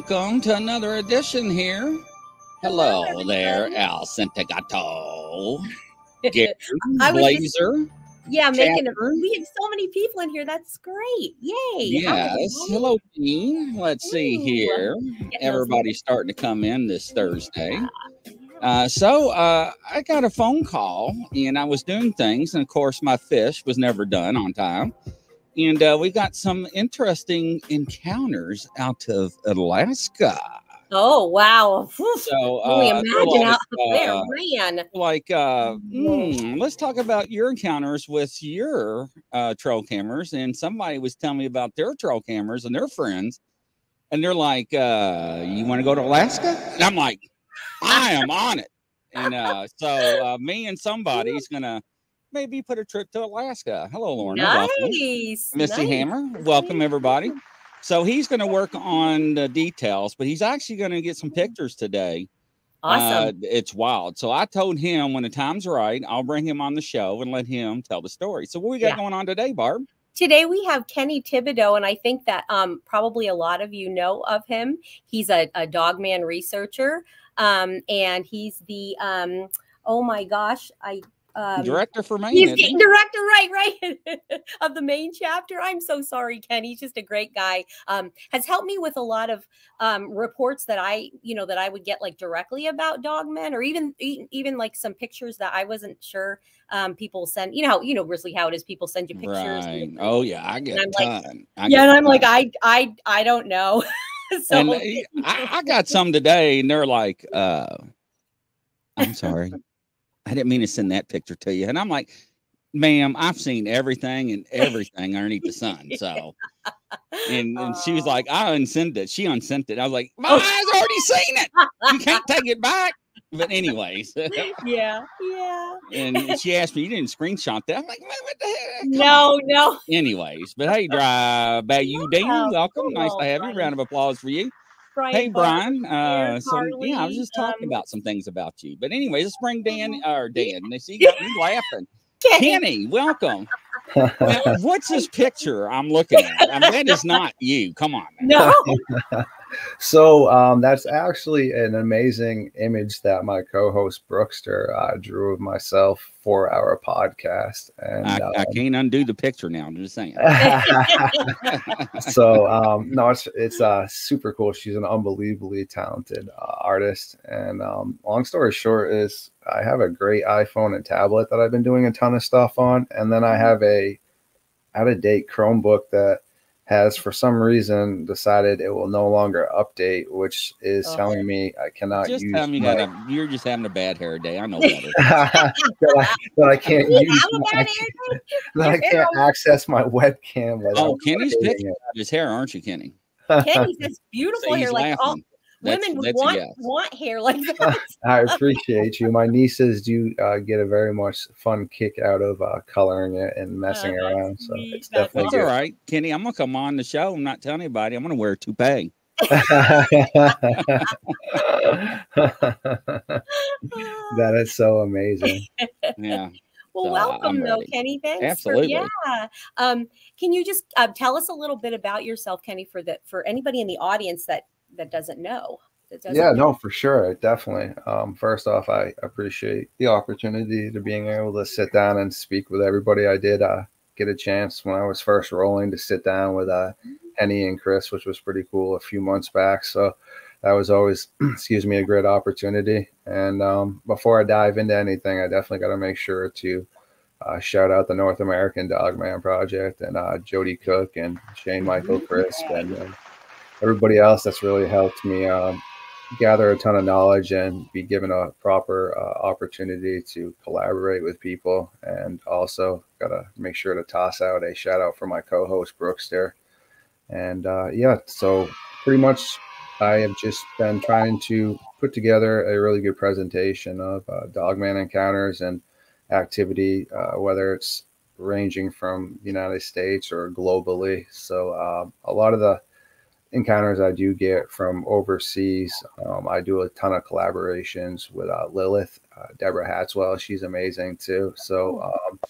Welcome to another edition here. Hello, Hello, there. Al Santagato, Gary, was just- Blazer. Yeah, making a, we have so many people in here. That's great. Yay. Yes. Hello, Dean. Let's see here. Everybody's starting to come in this Thursday. Uh, so uh, I got a phone call and I was doing things. And of course, my fish was never done on time. And uh, we got some interesting encounters out of Alaska. Oh, wow. So uh, imagine out like, there, uh, man. like uh hmm, let's talk about your encounters with your uh trail cameras. And somebody was telling me about their trail cameras and their friends. And they're like uh you want to go to alaska? And i'm like i am on it. And uh so uh me and somebody's gonna maybe put a trip to alaska hello lorna welcome. Nice. Missy nice. Hammer, welcome everybody. So he's going to work on the details, but he's actually going to get some pictures today. Awesome. Uh, it's wild. So I told him when the time's right, I'll bring him on the show and let him tell the story. So what we got Yeah. going on today, Barb? Today we have Kenny Thibodeau, and I think that um, probably a lot of you know of him. He's a, a dogman researcher, um, and he's the um, oh my gosh, I um, Director for Maine. He's the director, right, right, of the Maine chapter. I'm so sorry, Ken. He's just a great guy. Um, has helped me with a lot of um, reports that I, you know, that I would get like directly about dogmen, or even even like some pictures that I wasn't sure um, people send. You know, how, you know, Grizzly, how it is. People send you pictures. Right. Oh yeah, I get a I'm like- ton. I yeah, and I'm like. I, I, I don't know. so and uh, I, I got some today, and they're like, uh, "I'm sorry, I didn't mean to send that picture to you." And I'm like, "Ma'am, I've seen everything and everything underneath the sun." So, and, and she was Oh. like, "I unsent it." She unsent it. I was like, oh. "My eyes already seen it. You can't take it back." But anyways, yeah, yeah. and she asked me, "You didn't screenshot that?" I'm like, what the heck?" Come on." No, no. Anyways, but hey, Dry Bayou Dean, welcome. Nice to have you. Round of applause for you. Brian Hey Brian, uh, so yeah, I was just talking um, about some things about you. But anyway, let's bring Dan or Dan. They see me laughing. Kenny. Kenny, welcome. Now, what's this picture I'm looking at? I mean, that is not you. Come on. man. No. So um, that's actually an amazing image that my co-host Brookster uh, drew of myself for our podcast, and I, I um, can't undo the picture now. I'm just saying. so um, no, it's it's uh, super cool. She's an unbelievably talented uh, artist, and um, long story short is I have a great iPhone and tablet that I've been doing a ton of stuff on, and then I have a out of date Chromebook that has for some reason decided it will no longer update, which is Oh. telling me I cannot just use tell me you my- got a, you're just having a bad hair day. I know better. that, I, that I can't We use have my- hair day? that I can't access my webcam. Oh, Kenny's updating picture it. of his hair, aren't you, Kenny? Kenny's has beautiful See, hair. he's Like all laughing. That's- women that's want yes. want hair like that. I appreciate you. My nieces do uh, get a very much fun kick out of uh, coloring it and messing Oh, that's around. So sweet. it's That's definitely That's all right, Kenny. I'm gonna come on the show. I'm not telling anybody. I'm gonna wear a toupee. that is so amazing. Yeah. well, So, welcome I'm though. Kenny. Thanks. Absolutely. For, yeah. Um, can you just uh, tell us a little bit about yourself, Kenny, for the for anybody in the audience that that doesn't know? That doesn't Yeah, know? no, for sure, definitely. Um, first off, I appreciate the opportunity to being able to sit down and speak with everybody. I did uh, get a chance when I was first rolling to sit down with uh, Henny and Chris, which was pretty cool a few months back. So that was always, excuse me, a great opportunity. And um, before I dive into anything, I definitely got to make sure to uh, shout out the North American Dogman Project and uh, Jody Cook and Shane Michael Crisp and uh, everybody else that's really helped me um, gather a ton of knowledge and be given a proper uh, opportunity to collaborate with people. And also, got to make sure to toss out a shout out for my co host, Brooks, there. And uh, yeah, so pretty much I have just been trying to put together a really good presentation of uh, Dogman encounters and activity, uh, whether it's ranging from the United States or globally. So um, a lot of the encounters I do get from overseas, um, I do a ton of collaborations with uh, Lilith, uh, Deborah Hatswell. She's amazing too. So um,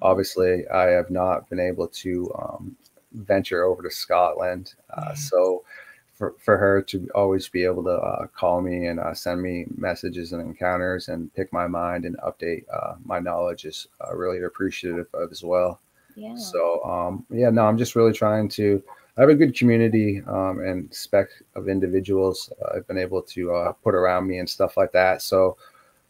obviously, I have not been able to um, venture over to Scotland. Uh, so for, for her to always be able to uh, call me and uh, send me messages and encounters and pick my mind and update uh, my knowledge is uh, really appreciative of as well. Yeah. So um, yeah, no, I'm just really trying to. I have a good community um, and spec of individuals uh, I've been able to uh, put around me and stuff like that. So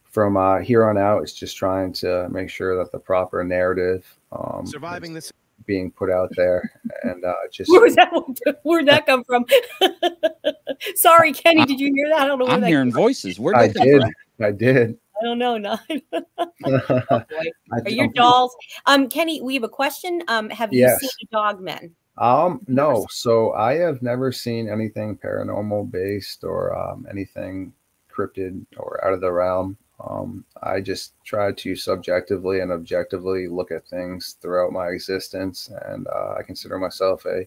from uh, here on out, it's just trying to make sure that the proper narrative um, Surviving this. being put out there and uh, just Where was that? Where'd that come from? Sorry, Kenny. Did you hear that? I don't know where I'm that hearing voices. Where I did that did. come I did. I don't know. Not I are your dolls. Um, Kenny, we have a question. Um, have you seen dog men? Um, no. So I have never seen anything paranormal based or um, anything cryptid or out of the realm. Um, I just try to subjectively and objectively look at things throughout my existence, and uh, I consider myself a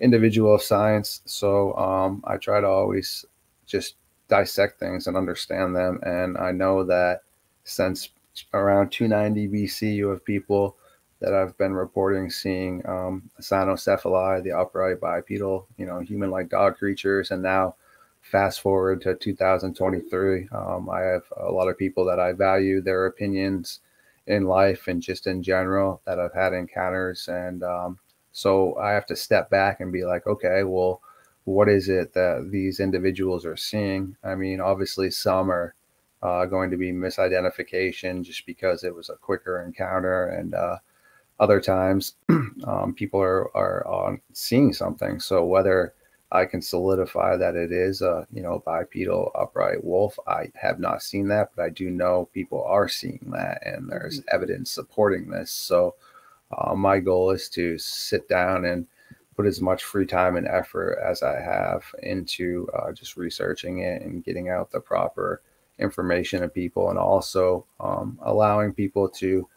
individual of science. So um, I try to always just dissect things and understand them. And I know that since around 290 BC, you have people that I've been reporting seeing um, the upright bipedal, you know, human-like dog creatures, and now fast forward to 2023, um, I have a lot of people that I value their opinions in life and just in general that I've had encounters, and um, so I have to step back and be like, okay, well, what is it that these individuals are seeing? I mean, obviously, some are uh, going to be misidentification just because it was a quicker encounter, and uh, other times um, people are are on seeing something. So whether I can solidify that it is a you know bipedal upright wolf, I have not seen that, but I do know people are seeing that, and there's evidence supporting this. So uh, my goal is to sit down and put as much free time and effort as I have into uh, just researching it and getting out the proper information to people, and also um, allowing people to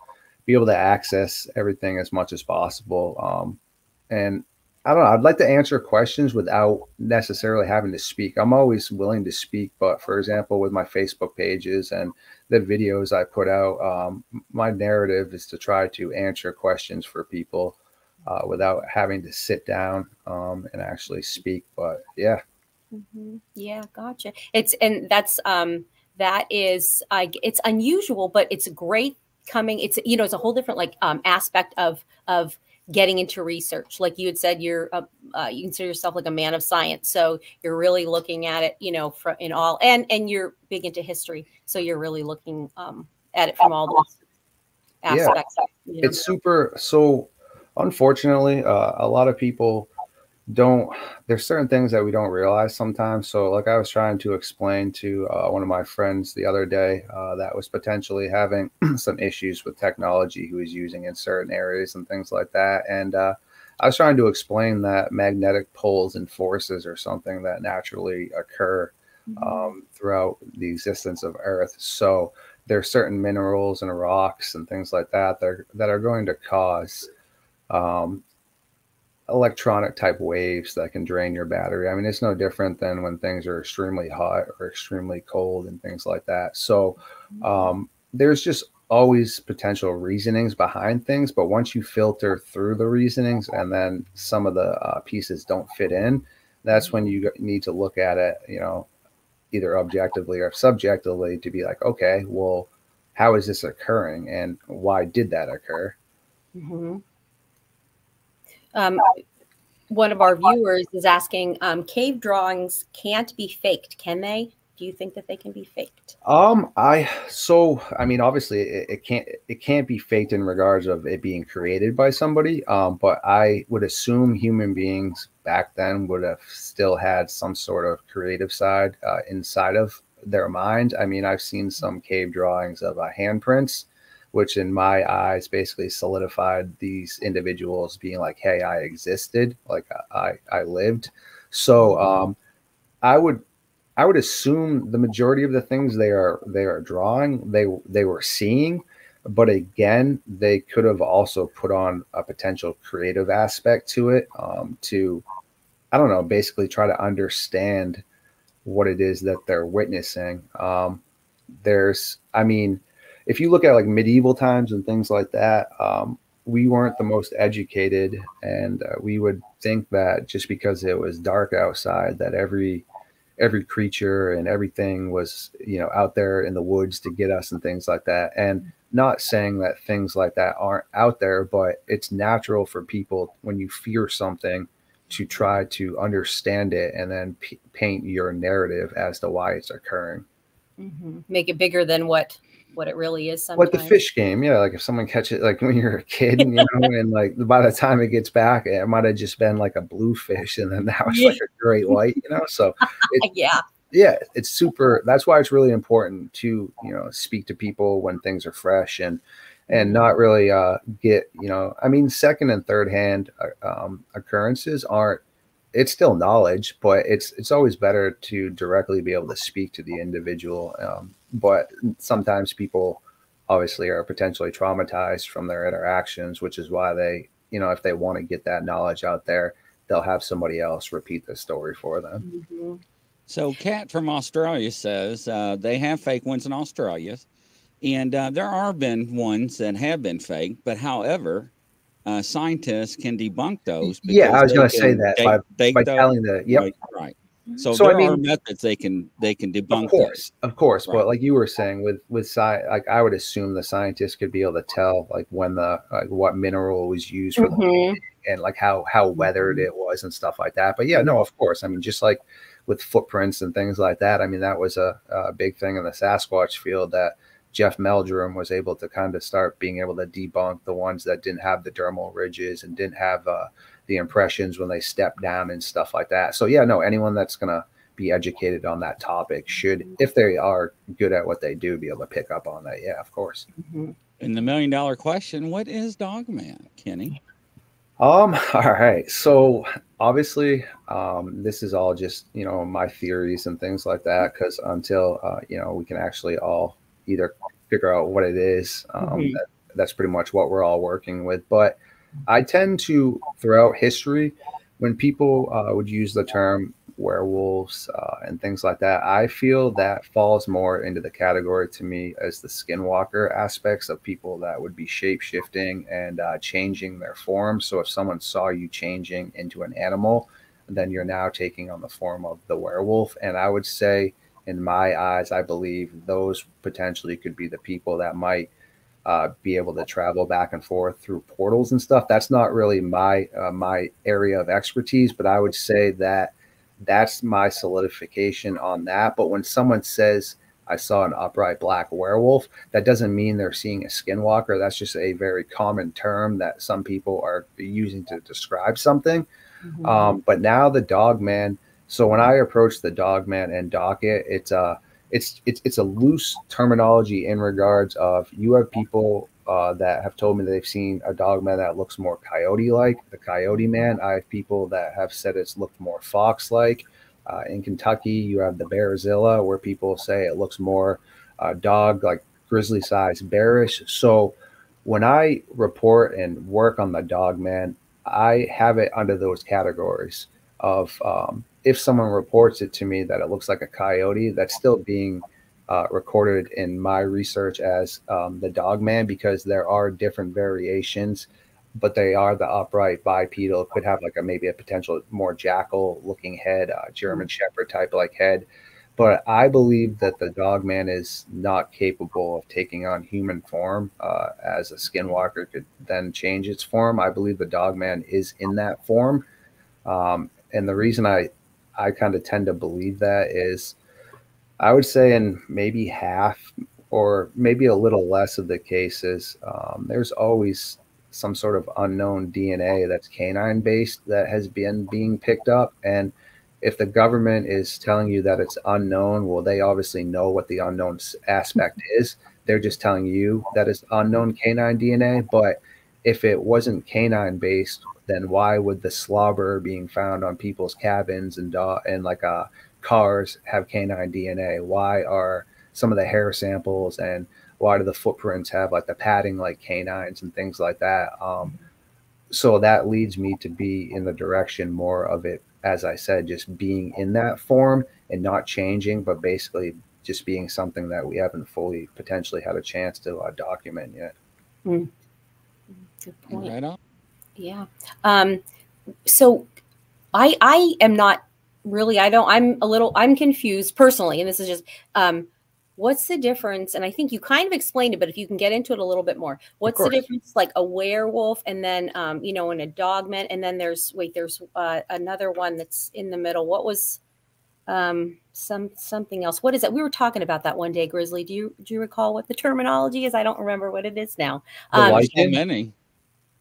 be able to access everything as much as possible. Um, and I don't know, I'd like to answer questions without necessarily having to speak. I'm always willing to speak, but for example, with my Facebook pages and the videos I put out, um, my narrative is to try to answer questions for people uh, without having to sit down um, and actually speak. But yeah, Mhm. Yeah, gotcha. It's and that's um that is I it's unusual, but it's great coming. It's you know it's a whole different like um aspect of of getting into research. Like you had said, you're uh, uh, you consider yourself like a man of science, so you're really looking at it, you know, for in all and and you're big into history, so you're really looking um at it from all those Yeah. aspects. you know. it's super so unfortunately uh, a lot of people don't there's certain things that we don't realize sometimes. So like i was trying to explain to uh, one of my friends the other day uh, that was potentially having some issues with technology. He was using in certain areas and things like that. And uh, i was trying to explain that magnetic poles and forces are something that naturally occur um, throughout the existence of Earth. So there are certain minerals and rocks and things like that that are, that are going to cause um, electronic type waves that can drain your battery. I mean, it's no different than when things are extremely hot or extremely cold and things like that. So um, there's just always potential reasonings behind things, but once you filter through the reasonings and then some of the uh, pieces don't fit in, that's when you need to look at it, you know, either objectively or subjectively to be like, okay, well, how is this occurring and why did that occur? Mhm. Um, one of our viewers is asking, um, cave drawings can't be faked, can they? Do you think that they can be faked? Um, I so I mean, obviously, it, it can't it can't be faked in regards of it being created by somebody. Um, but I would assume human beings back then would have still had some sort of creative side uh, inside of their mind. I mean, I've seen some cave drawings of uh, handprints, which in my eyes basically solidified these individuals being like, "Hey, I existed, like I I lived." So um, I would I would assume the majority of the things they are they are drawing they they were seeing, but again they could have also put on a potential creative aspect to it um, to I don't know basically try to understand what it is that they're witnessing. Um, there's I mean if you look at like medieval times and things like that, um, we weren't the most educated, and uh, we would think that just because it was dark outside, that every every creature and everything was you know out there in the woods to get us and things like that. And not saying that things like that aren't out there, but it's natural for people when you fear something to try to understand it and then paint your narrative as to why it's occurring. Mm-hmm. Make it bigger than what what it really is. Sometimes. Like the fish game, yeah. Like if someone catches, like when you're a kid, you know, and like by the time it gets back, it might have just been like a blue fish, and then now it's like a great white, you know. So it, yeah, yeah, it's super. That's why it's really important to you know speak to people when things are fresh and and not really uh, get you know. I mean, second and third hand uh, um, occurrences aren't it's still knowledge, but it's it's always better to directly be able to speak to the individual. Um, but sometimes people obviously are potentially traumatized from their interactions, which is why they, you know, if they want to get that knowledge out there, they'll have somebody else repeat the story for them. Mm-hmm. So, Kat from Australia says uh, they have fake ones in Australia, and uh, there are been ones that have been fake, but however, uh, scientists can debunk those. Yeah, I was going to say that by, by telling the yep. Right, right. So, so there I mean, are methods they can they can debunk. Of course, of course. Right. But like you were saying, with with sci, like I would assume the scientists could be able to tell like when the like what mineral was used for mm-hmm. the and like how how weathered it was and stuff like that. But yeah, no, of course. I mean, just like with footprints and things like that. I mean, that was a, a big thing in the Sasquatch field that Jeff Meldrum was able to kind of start being able to debunk the ones that didn't have the dermal ridges and didn't have uh, the impressions when they step down and stuff like that. So yeah, no, anyone that's gonna be educated on that topic should, if they are good at what they do, be able to pick up on that. Yeah, of course. Mm-hmm. And the million dollar question: What is Dogman, Kenny? Um. All right. So obviously, um, this is all just you know my theories and things like that. Because until uh, you know we can actually all either figure out what it is. Um, mm-hmm. that, that's pretty much what we're all working with. But I tend to, throughout history, when people uh, would use the term werewolves uh, and things like that, I feel that falls more into the category to me as the skinwalker aspects of people that would be shape shifting and uh, changing their form. So if someone saw you changing into an animal, then you're now taking on the form of the werewolf. And I would say, in my eyes, I believe those potentially could be the people that might uh, be able to travel back and forth through portals and stuff. That's not really my uh, my area of expertise, but I would say that that's my solidification on that. But when someone says I saw an upright black werewolf, that doesn't mean they're seeing a skinwalker. That's just a very common term that some people are using to describe something. Mm-hmm. Um, but now the dog man so when I approach the dogman and docket, it's a uh, it's it's it's a loose terminology in regards of you have people uh, that have told me that they've seen a dogman that looks more coyote-like, the coyote man. I have people that have said it's looked more fox-like. Uh, in Kentucky, you have the Bearzilla, where people say it looks more uh, dog, like grizzly size bearish. So when I report and work on the dog man, I have it under those categories of um, if someone reports it to me that it looks like a coyote, that's still being uh, recorded in my research as um, the dog man because there are different variations, but they are the upright bipedal. Could have like a maybe a potential more jackal looking head, uh, German Shepherd type like head. But I believe that the dog man is not capable of taking on human form uh, as a skinwalker could then change its form. I believe the dog man is in that form. Um, and the reason I I kind of tend to believe that is I would say in maybe half or maybe a little less of the cases, um, there's always some sort of unknown DNA that's canine based that has been being picked up. And if the government is telling you that it's unknown, well, they obviously know what the unknown aspect is. They're just telling you that it's unknown canine DNA. But if it wasn't canine based, then why would the slobber being found on people's cabins and uh, and like uh, cars have canine DNA? Why are some of the hair samples and why do the footprints have like the padding like canines and things like that? Um, so that leads me to be in the direction more of it, as I said, just being in that form and not changing, but basically just being something that we haven't fully potentially had a chance to uh, document yet. Mm. Good point. Right on. Yeah. Um, so I I am not really I don't I'm a little I'm confused personally, and this is just um what's the difference? And I think you kind of explained it, but if you can get into it a little bit more, what's the difference like a werewolf and then um, you know, and a dogman, and then there's wait, there's uh, another one that's in the middle. What was um some something else? What is it? We were talking about that one day, Grizzly. Do you do you recall what the terminology is? I don't remember what it is now. Um, So many.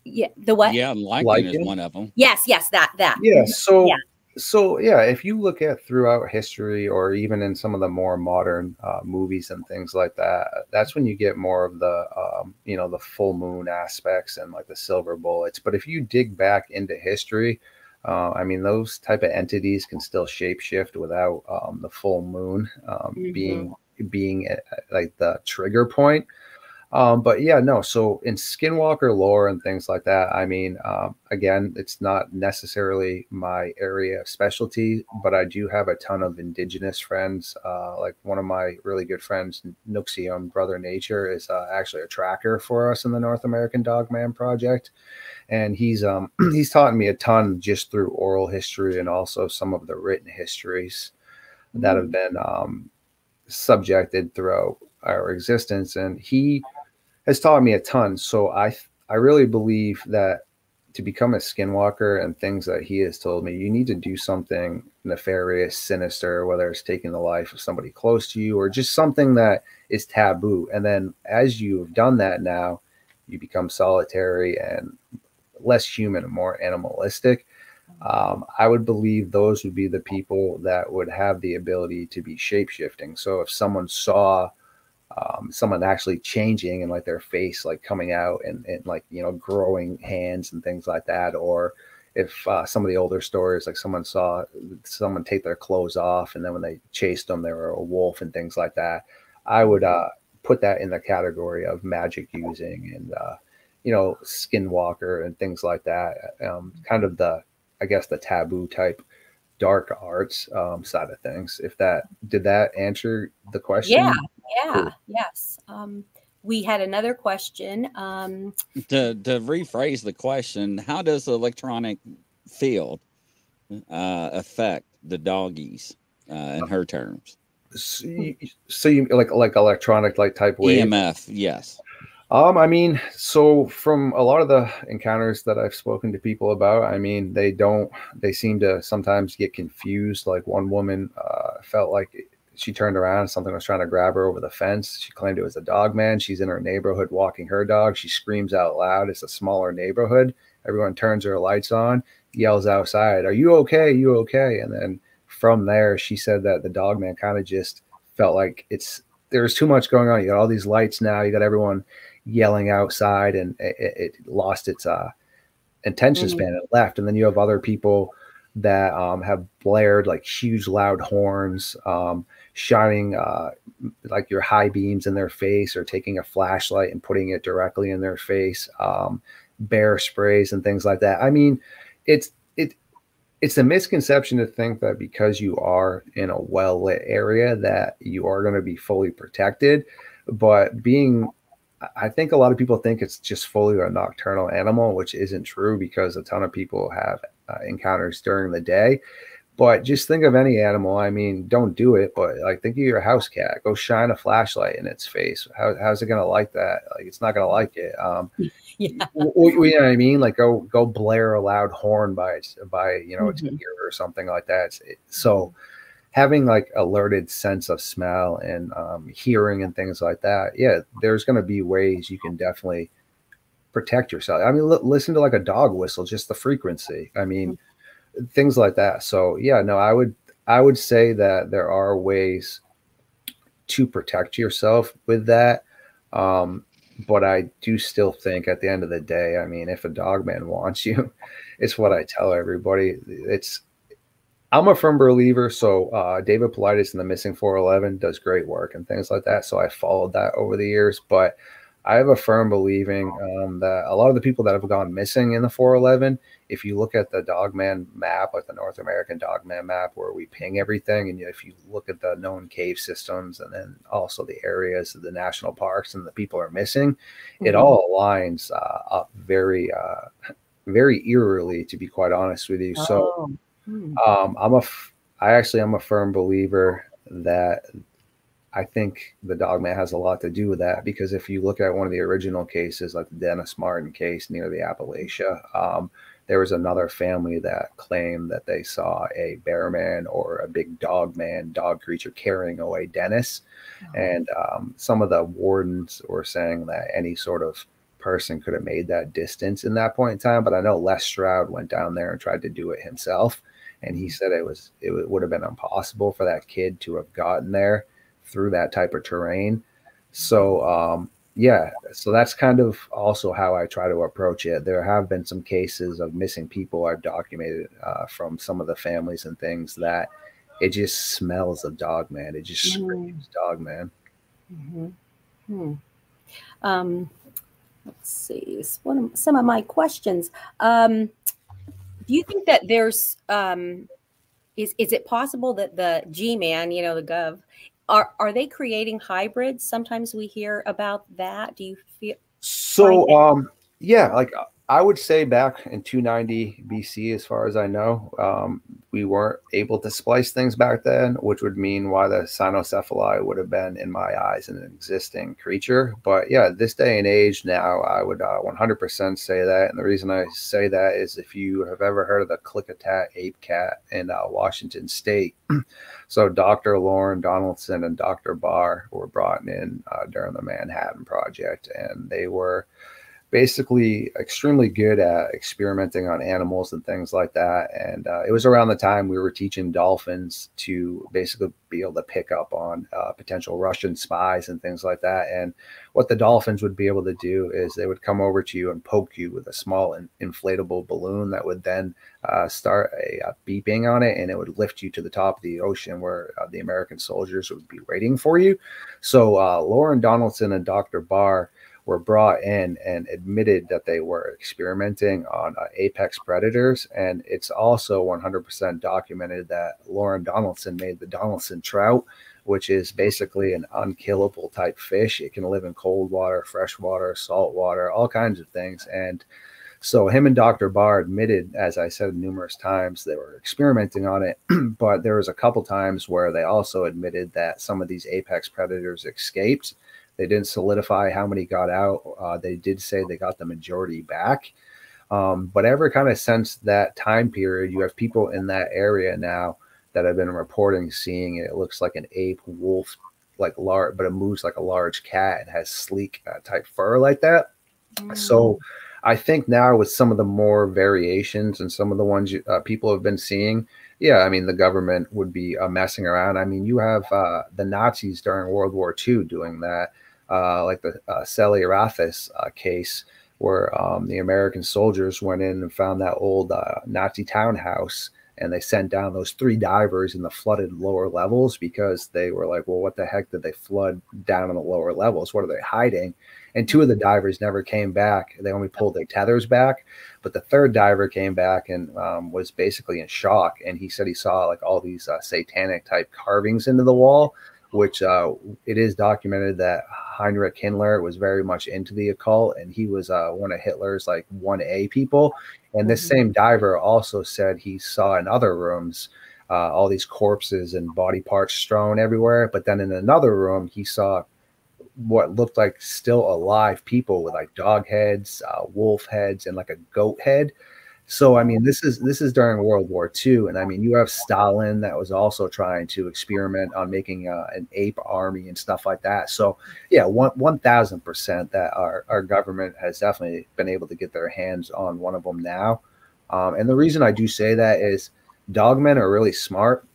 Yeah, the what? Yeah, lycan, Lycan? is one of them. Yes, yes, that that. Yeah. So, Yeah. so yeah, if you look at throughout history, or even in some of the more modern uh, movies and things like that, that's when you get more of the, um, you know, the full moon aspects and like the silver bullets. But if you dig back into history, uh, I mean, those type of entities can still shapeshift without um, the full moon um, Mhm. being being at, like the trigger point. Um, but yeah, no. So in Skinwalker lore and things like that, I mean, um, again, it's not necessarily my area of specialty, but I do have a ton of indigenous friends. Uh, like one of my really good friends, Nuxium Brother Nature, is uh, actually a tracker for us in the North American Dogman Project, and he's um he's taught me a ton just through oral history and also some of the written histories that have been um, subjected throughout our existence and he has taught me a ton. So i i really believe that to become a skinwalker and things that he has told me you need to do something nefarious sinister whether it's taking the life of somebody close to you or just something that is taboo. And then as you have done that now you become solitary and less human and more animalistic. Um, I would believe those would be the people that would have the ability to be shape shifting. So if someone saw um, someone actually changing and like their face like coming out and, and like you know growing hands and things like that, or if uh, some of the older stories like someone saw someone take their clothes off and then when they chased them they were a wolf and things like that, I would uh, put that in the category of magic using and uh, you know skinwalker and things like that. Um, kind of the I guess the taboo type dark arts um, side of things. If that did that answer the question? Yeah, yeah, Cool. yes. Um, we had another question. Um, To to rephrase the question, how does the electronic field uh, affect the doggies uh, in her terms? So you, like like electronic like type wave. EMF, yes. Um, I mean, so from a lot of the encounters that I've spoken to people about, I mean, they don't, they seem to sometimes get confused. Like one woman uh, felt like she turned around, something was trying to grab her over the fence. She claimed it was a dog man. She's in her neighborhood walking her dog. She screams out loud. It's a smaller neighborhood. Everyone turns their lights on, yells outside, Are you okay? You okay? And then from there, she said that the dog man kind of just felt like it's, there's too much going on. You got all these lights now. You got everyone yelling outside and it, it lost its uh attention Mhm. span and left and then you have other people that um, have blared like huge loud horns um, shining uh, like your high beams in their face or taking a flashlight and putting it directly in their face um, bear sprays and things like that i mean it's it it's a misconception to think that because you are in a well lit area that you are going to be fully protected but being I think a lot of people think it's just fully a nocturnal animal, which isn't true because a ton of people have uh, encounters during the day. But just think of any animal. I mean, don't do it, but like think of your house cat. Go shine a flashlight in its face. How, how's it gonna like that? Like it's not gonna like it. Um, yeah, you know what I mean? Like go go blare a loud horn by its by you know its Mhm. ear or something like that. It, so having like alerted sense of smell and um, hearing and things like that, yeah, there's going to be ways you can definitely protect yourself. I mean, li- listen to like a dog whistle, just the frequency. I mean, things like that. So yeah, no, I would I would say that there are ways to protect yourself with that. Um, but I do still think at the end of the day, I mean, if a dog man wants you, it's what I tell everybody. It's I'm a firm believer. So uh, David Paulides in the Missing 411 does great work and things like that. So I followed that over the years, but I have a firm believing um, that a lot of the people that have gone missing in the 411, if you look at the Dogman map, like the North American Dogman map, where we ping everything, and if you look at the known cave systems and then also the areas of the national parks and the people are missing, mm-hmm. it all aligns uh, up very, uh, very eerily, to be quite honest with you. Oh. So, hmm. um, I'm a, I actually am a firm believer that I think the dogman has a lot to do with that because if you look at one of the original cases, like the Dennis Martin case near the Appalachia, um, there was another family that claimed that they saw a bear man or a big dog man, dog creature carrying away Dennis. Oh. And um, some of the wardens were saying that any sort of person could have made that distance in that point in time. But I know Les Stroud went down there and tried to do it himself. And he said it was it would have been impossible for that kid to have gotten there through that type of terrain. So um, yeah, so that's kind of also how I try to approach it. There have been some cases of missing people I've documented uh, from some of the families and things that it just smells of dog man. It just mm-hmm. screams dog man. Mm-hmm. Hmm. Um, let's see. One of, some of my questions. Um, do you think that there's um, is is it possible that the G man, you know, the Gov, are are they creating hybrids? Sometimes we hear about that. Do you feel so? Um, yeah, like I would say back in 290 BC, as far as I know, um, we weren't able to splice things back then, which would mean why the cynocephali would have been, in my eyes, an existing creature. But yeah, this day and age now, I would uh, 100% say that. And the reason I say that is if you have ever heard of the Klickitat ape cat in uh, Washington State, so Dr. Lauren Donaldson and Dr. Barr were brought in uh, during the Manhattan Project, and they were basically extremely good at experimenting on animals and things like that. And uh, it was around the time we were teaching dolphins to basically be able to pick up on uh, potential Russian spies and things like that. And what the dolphins would be able to do is they would come over to you and poke you with a small in- inflatable balloon that would then uh, start a, a, beeping on it and it would lift you to the top of the ocean where uh, the American soldiers would be waiting for you. So uh, Lauren Donaldson and Dr. Barr were brought in and admitted that they were experimenting on uh, apex predators. And it's also 100% documented that Lauren Donaldson made the Donaldson trout, which is basically an unkillable type fish. It can live in cold water, fresh water, salt water, all kinds of things. And so him and Dr. Barr admitted, as I said numerous times, they were experimenting on it, but there was a couple times where they also admitted that some of these apex predators escaped they didn't solidify how many got out. Uh, they did say they got the majority back. Um, but ever kind of since that time period, you have people in that area now that have been reporting seeing it. It looks like an ape, wolf, like large, but it moves like a large cat and has sleek uh, type fur like that. Mm. So I think now with some of the more variations and some of the ones you, uh, people have been seeing, yeah, I mean the government would be uh, messing around. I mean you have uh, the Nazis during World War II doing that uh, like the uh, Salaerathis uh, case, where um, the American soldiers went in and found that old uh, Nazi townhouse and they sent down those three divers in the flooded lower levels because they were like, well, what the heck did they flood down in the lower levels? What are they hiding? And two of the divers never came back. They only pulled their tethers back. But the third diver came back and um, was basically in shock. And he said he saw like all these uh, satanic type carvings into the wall which uh, it is documented that Heinrich Himmler was very much into the occult, and he was uh, one of Hitler's like one A people. And this mm-hmm. same diver also said he saw in other rooms uh, all these corpses and body parts strewn everywhere. But then in another room, he saw what looked like still alive people with like dog heads, uh, wolf heads, and like a goat head. So I mean, this is this is during World War II, and I mean, you have Stalin that was also trying to experiment on making uh, an ape army and stuff like that. So yeah, one one thousand percent that our our government has definitely been able to get their hands on one of them now. Um, and the reason I do say that is dogmen are really smart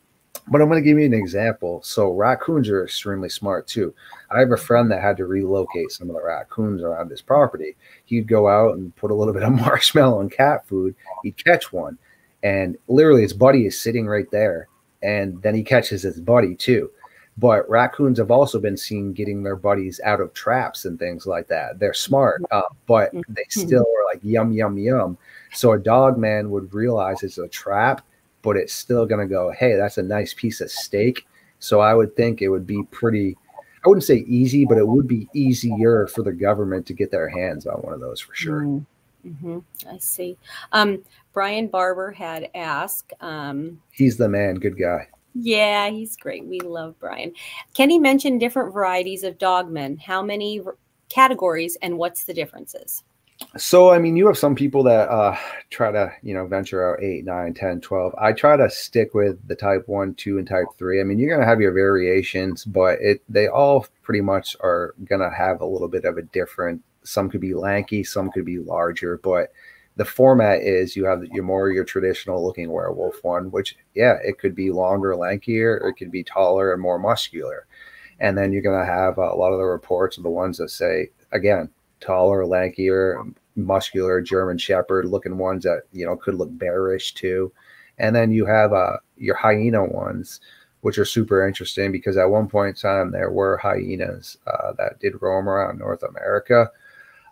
but I'm going to give you an example. So raccoons are extremely smart too. I have a friend that had to relocate some of the raccoons around his property. He'd go out and put a little bit of marshmallow and cat food. He'd catch one, and literally his buddy is sitting right there, and then he catches his buddy too. But raccoons have also been seen getting their buddies out of traps and things like that. They're smart, uh, but they still are like yum yum yum. So a dog man would realize it's a trap, but it's still going to go, hey, that's a nice piece of steak. So I would think it would be pretty I wouldn't say easy, but it would be easier for the government to get their hands on one of those for sure. Mm-hmm. I see. Um, Brian Barber had asked. Um, He's the man. Good guy. Yeah, he's great. We love Brian. Kenny mentioned different varieties of dogmen. How many categories and what's the differences? So, I mean, you have some people that uh, try to, you know, venture out 8, 9, 10, 12. I try to stick with the type 1, 2, and type 3. I mean, you're going to have your variations, but it they all pretty much are going to have a little bit of a different. Some could be lanky, some could be larger, but the format is you have your more your traditional looking werewolf one, which, yeah, it could be longer, lankier, it could be taller and more muscular. And then you're going to have a lot of the reports of the ones that say, again, taller, lankier, muscular German Shepherd looking ones that you know could look bearish too. And then you have uh, your hyena ones, which are super interesting because at one point in time there were hyenas uh, that did roam around North America.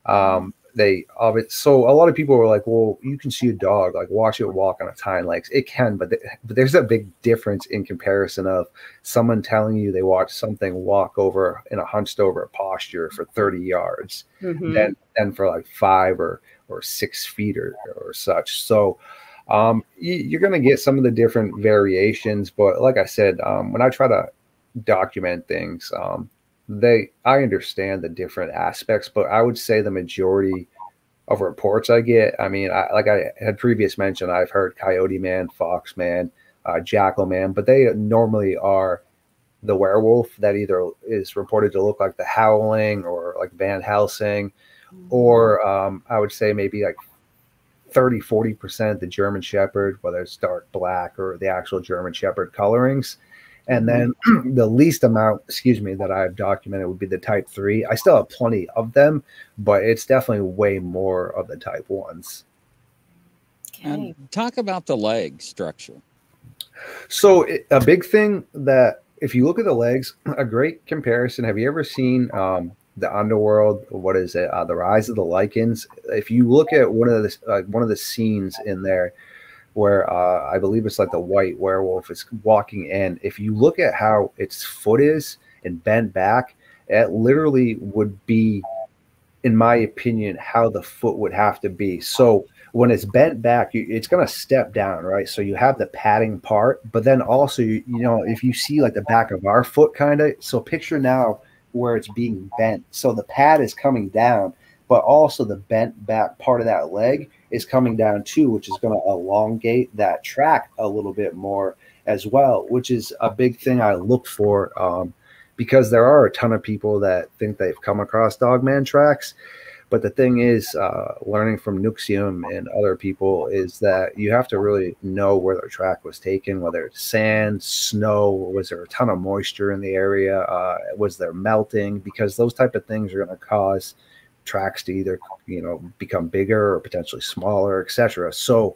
Um, they of it. So a lot of people were like well you can see a dog like watch it walk on its hind legs. It can but, th- but there's a big difference in comparison of someone telling you they watched something walk over in a hunched over posture for 30 yards Mhm. than, than for like five or or six feet or, or such. So um, you, you're going to get some of the different variations but like i said um, when i try to document things um, they i understand the different aspects but i would say the majority of reports i get i mean I, like i had previous mentioned i've heard coyote man fox man uh, jackal man but they normally are the werewolf that either is reported to look like the howling or like van helsing or um, i would say maybe like 30 40% the german shepherd whether it's dark black or the actual german shepherd colorings and then the least amount excuse me that i've documented would be the type 3 i still have plenty of them but it's definitely way more of the type ones Okay. And talk about the leg structure. So it, a big thing that if you look at the legs, a great comparison. Have you ever seen um, the Underworld? What is it? Uh, the Rise of the Lycans. If you look at one of the uh, one of the scenes in there, where uh, I believe it's like the white werewolf is walking in. If you look at how its foot is and bent back, it literally would be, in my opinion, how the foot would have to be. So when it's bent back, you, it's going to step down, right? So you have the padding part, but then also, you, you know, if you see like the back of our foot, kind of. So picture now where it's being bent. So the pad is coming down, but also the bent back part of that leg is coming down too, which is going to elongate that track a little bit more as well, which is a big thing I look for um, because there are a ton of people that think they've come across Dogman tracks. But the thing is, uh, learning from Nuxium and other people is that you have to really know where the track was taken, whether it's sand, snow, was there a ton of moisture in the area, uh, was there melting, because those type of things are going to cause tracks to either you know become bigger or potentially smaller, etc. So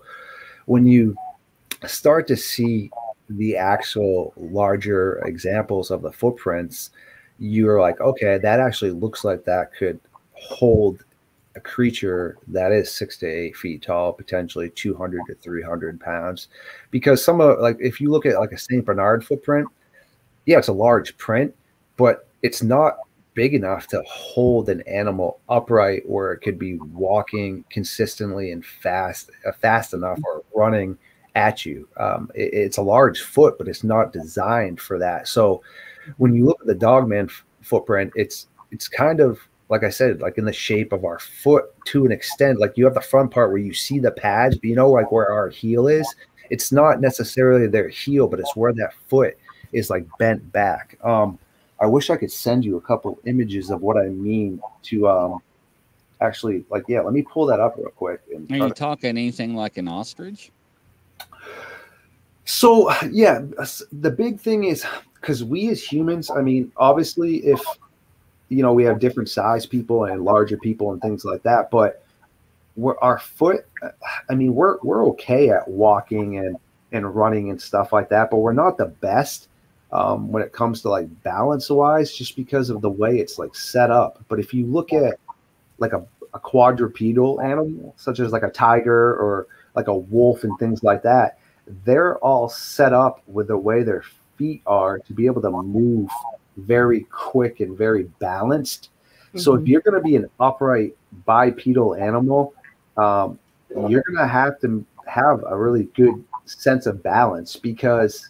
when you start to see the actual larger examples of the footprints, you're like, okay, that actually looks like that could hold a creature that is six to eight feet tall, potentially 200 to 300 pounds. Because some of, like, if you look at like a St. Bernard footprint, yeah, it's a large print, but it's not big enough to hold an animal upright where it could be walking consistently and fast, uh, fast enough or running at you. Um, it- it's a large foot, but it's not designed for that. So when you look at the dogman f- footprint, it's it's kind of like I said, like in the shape of our foot to an extent. Like you have the front part where you see the pads, but you know, like where our heel is. It's not necessarily their heel, but it's where that foot is like bent back. Um, I wish I could send you a couple images of what I mean to um, actually like yeah. Let me pull that up real quick. And Are you to- talking anything like an ostrich? So yeah, the big thing is because we as humans, I mean, obviously, if you know, we have different size people and larger people and things like that, but we're our foot. I mean, we're we're okay at walking and and running and stuff like that, but we're not the best. Um, when it comes to like balance wise, just because of the way it's like set up. But if you look at like a, a quadrupedal animal, such as like a tiger or like a wolf and things like that, they're all set up with the way their feet are to be able to move very quick and very balanced. Mm-hmm. So if mm-hmm. you're going to be an upright bipedal animal, um, you're going to have to have a really good sense of balance because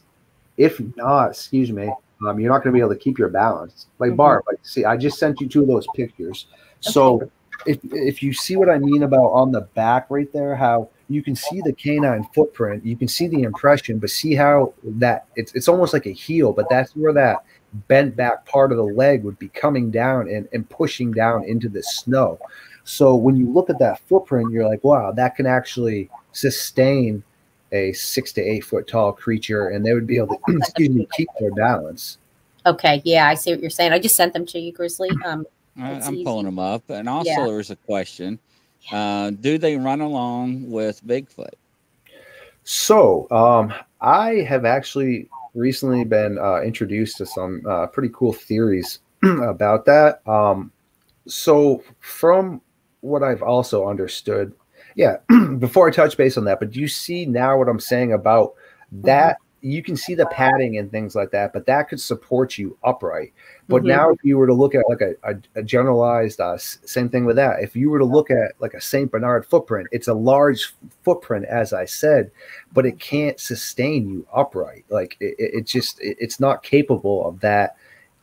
if not, excuse me, um, you're not going to be able to keep your balance. Like mm-hmm. Barb, like see, I just sent you two of those pictures. So if if you see what I mean about on the back right there, how you can see the canine footprint, you can see the impression, but see how that it's it's almost like a heel, but that's where that bent back part of the leg would be coming down and, and pushing down into the snow. So when you look at that footprint, you're like, wow, that can actually sustain a six to eight foot tall creature and they would be able to excuse me keep their balance. Okay yeah i see what you're saying. I just sent them to you grizzly. Um i'm easy. pulling them up and also yeah. there's a question uh, do they run along with bigfoot? So um i have actually recently been uh, introduced to some uh, pretty cool theories about that. Um so from what i've also understood yeah, before I touch base on that, but do you see now what I'm saying about that? You can see the padding and things like that, but that could support you upright. But mm-hmm. now, if you were to look at like a, a, a generalized, uh, same thing with that. If you were to look at like a Saint Bernard footprint, it's a large footprint, as I said, but it can't sustain you upright. Like it, it just, it, it's not capable of that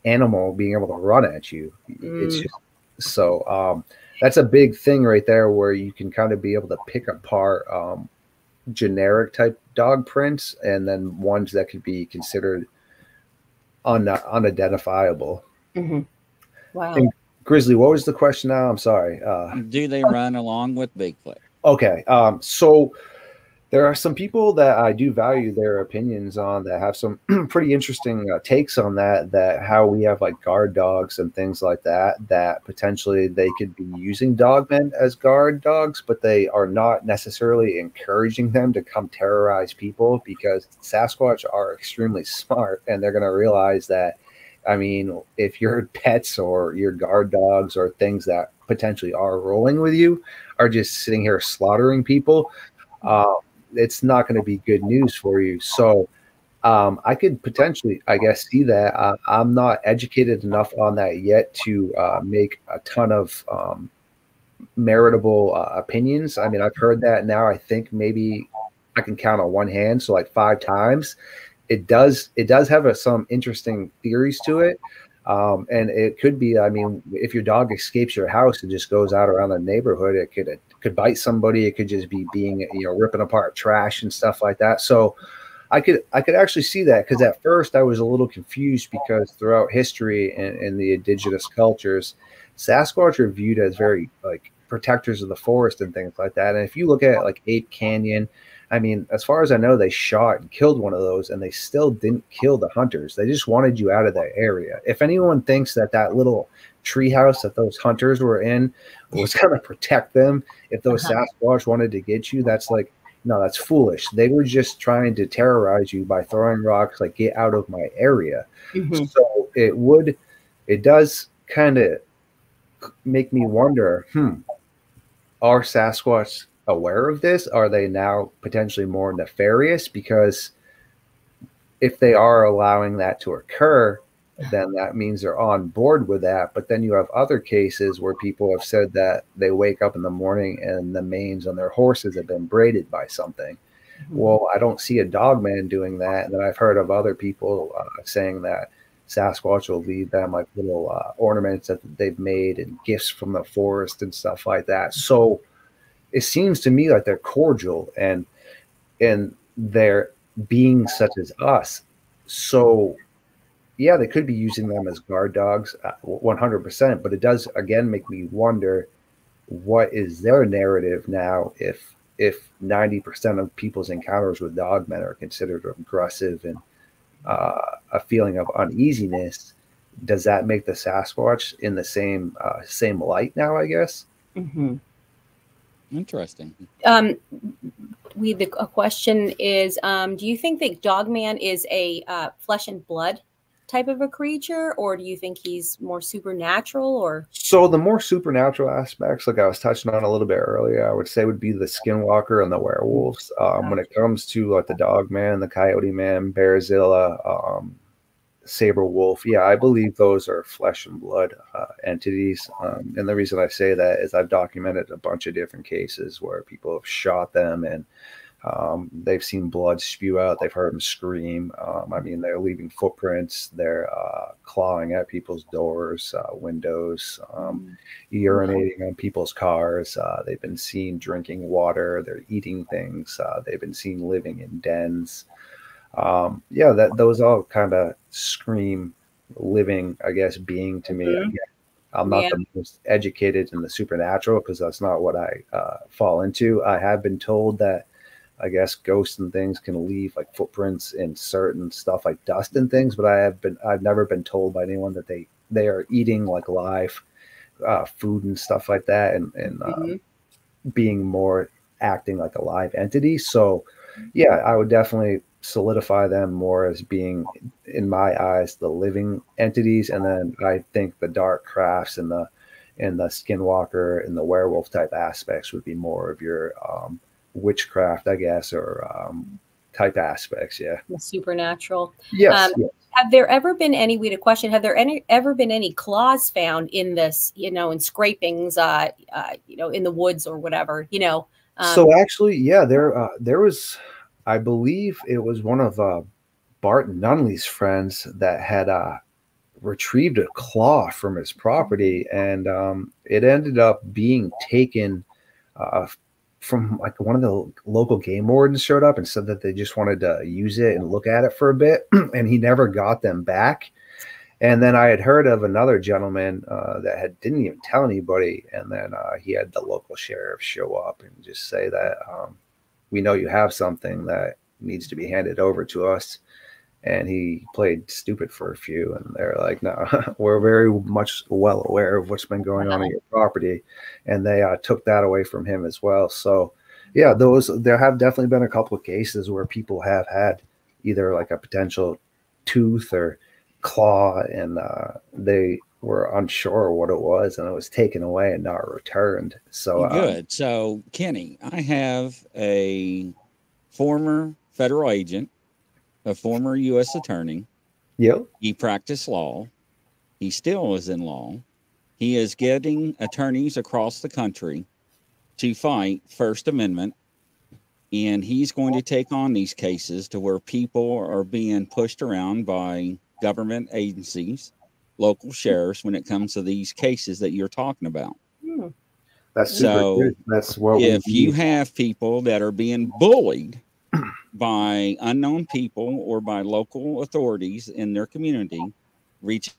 animal being able to run at you. Mm. It's just so. Um, that's a big thing right there where you can kind of be able to pick apart um, generic type dog prints and then ones that could be considered un- unidentifiable. Mm-hmm. Wow. And Grizzly, what was the question now? I'm sorry. Uh, Do they run along with Bigfoot? Okay. Um, so there are some people that I do value their opinions on that have some pretty interesting uh, takes on that. That how we have like guard dogs and things like that. That potentially they could be using dogmen as guard dogs, but they are not necessarily encouraging them to come terrorize people because Sasquatch are extremely smart and they're going to realize that. I mean, if your pets or your guard dogs or things that potentially are rolling with you are just sitting here slaughtering people. Uh, it's not going to be good news for you. So um, I could potentially, I guess, see that. Uh, I'm not educated enough on that yet to uh, make a ton of um, meritable uh, opinions. I mean, I've heard that now. I think maybe I can count on one hand, so like five times. It does. It does have a, some interesting theories to it. Um, and it could be, I mean, if your dog escapes your house and just goes out around the neighborhood, it could could bite somebody. It could just be being, you know, ripping apart trash and stuff like that. So I could I could actually see that because at first I was a little confused because throughout history and, the indigenous cultures, Sasquatch are viewed as very like protectors of the forest and things like that. And if you look at like Ape Canyon, I mean, as far as I know, they shot and killed one of those, and they still didn't kill the hunters. They just wanted you out of that area. If anyone thinks that that little treehouse that those hunters were in was going to protect them, if those uh-huh. Sasquatch wanted to get you, that's like, no, that's foolish. They were just trying to terrorize you by throwing rocks, like get out of my area. Mm-hmm. So it would, it does kind of make me wonder, hmm, are Sasquatch aware of this? Are they now potentially more nefarious? Because if they are allowing that to occur, then that means they're on board with that. But then you have other cases where people have said that they wake up in the morning and the manes on their horses have been braided by something. Mm-hmm. Well, I don't see a dog man doing that. And then I've heard of other people uh, saying that Sasquatch will leave them like little uh, ornaments that they've made and gifts from the forest and stuff like that. So it seems to me like they're cordial and and they're beings such as us. So yeah, they could be using them as guard dogs, uh, one hundred percent. But it does again make me wonder what is their narrative now if if ninety percent of people's encounters with dogmen are considered aggressive and uh, a feeling of uneasiness. Does that make the Sasquatch in the same uh, same light now? I guess. Mm-hmm. Interesting. Um, we the a question is, um, do you think that Dogman is a uh, flesh and blood type of a creature, or do you think he's more supernatural? Or so the more supernatural aspects, like I was touching on a little bit earlier, I would say would be the skinwalker and the werewolves. Um, when it comes to like the dog man, the coyote man, Bearzilla, um, saber wolf, yeah, I believe those are flesh and blood uh, entities. Um, and the reason I say that is I've documented a bunch of different cases where people have shot them and um, they've seen blood spew out. They've heard them scream. Um, I mean, they're leaving footprints. They're uh, clawing at people's doors, uh, windows, um, mm. urinating on people's cars. Uh, they've been seen drinking water. They're eating things. Uh, they've been seen living in dens. Um, yeah, that those all kind of scream living, I guess, being to me. Mm-hmm. I'm not yeah. the most educated in the supernatural because that's not what I uh, fall into. I have been told that I guess ghosts and things can leave like footprints in certain stuff like dust and things, but I have been I've never been told by anyone that they they are eating like live uh, food and stuff like that and and uh, mm-hmm. being more acting like a live entity. So yeah, I would definitely solidify them more as being in my eyes the living entities and then I think the dark crafts and the and the skinwalker and the werewolf type aspects would be more of your um, witchcraft, I guess, or um, type aspects. Yeah. Supernatural. Yes, um, yes. Have there ever been any, we had a question, have there any ever been any claws found in this, you know, in scrapings, uh, uh you know, in the woods or whatever, you know? Um, so actually, yeah, there, uh, there was, I believe it was one of uh, Bart Nunnelly's friends that had uh, retrieved a claw from his property, and um, it ended up being taken uh, from like one of the local game wardens showed up and said that they just wanted to use it and look at it for a bit, and he never got them back. And then I had heard of another gentleman uh, that had didn't even tell anybody, and then uh, he had the local sheriff show up and just say that um, we know you have something that needs to be handed over to us and he played stupid for a few and they're like no we're very much well aware of what's been going on in your property and they uh, took that away from him as well. So yeah those there have definitely been a couple of cases where people have had either like a potential tooth or claw and uh, they were unsure what it was and it was taken away and not returned. So uh, good. So kenny i have a former federal agent a former U.S. attorney. Yep. He practiced law. He still is in law. He is getting attorneys across the country to fight First Amendment. And he's going to take on these cases to where people are being pushed around by government agencies, local sheriffs, when it comes to these cases that you're talking about. Hmm. That's so. Good. That's what. If you have people that are being bullied by unknown people or by local authorities in their community, reach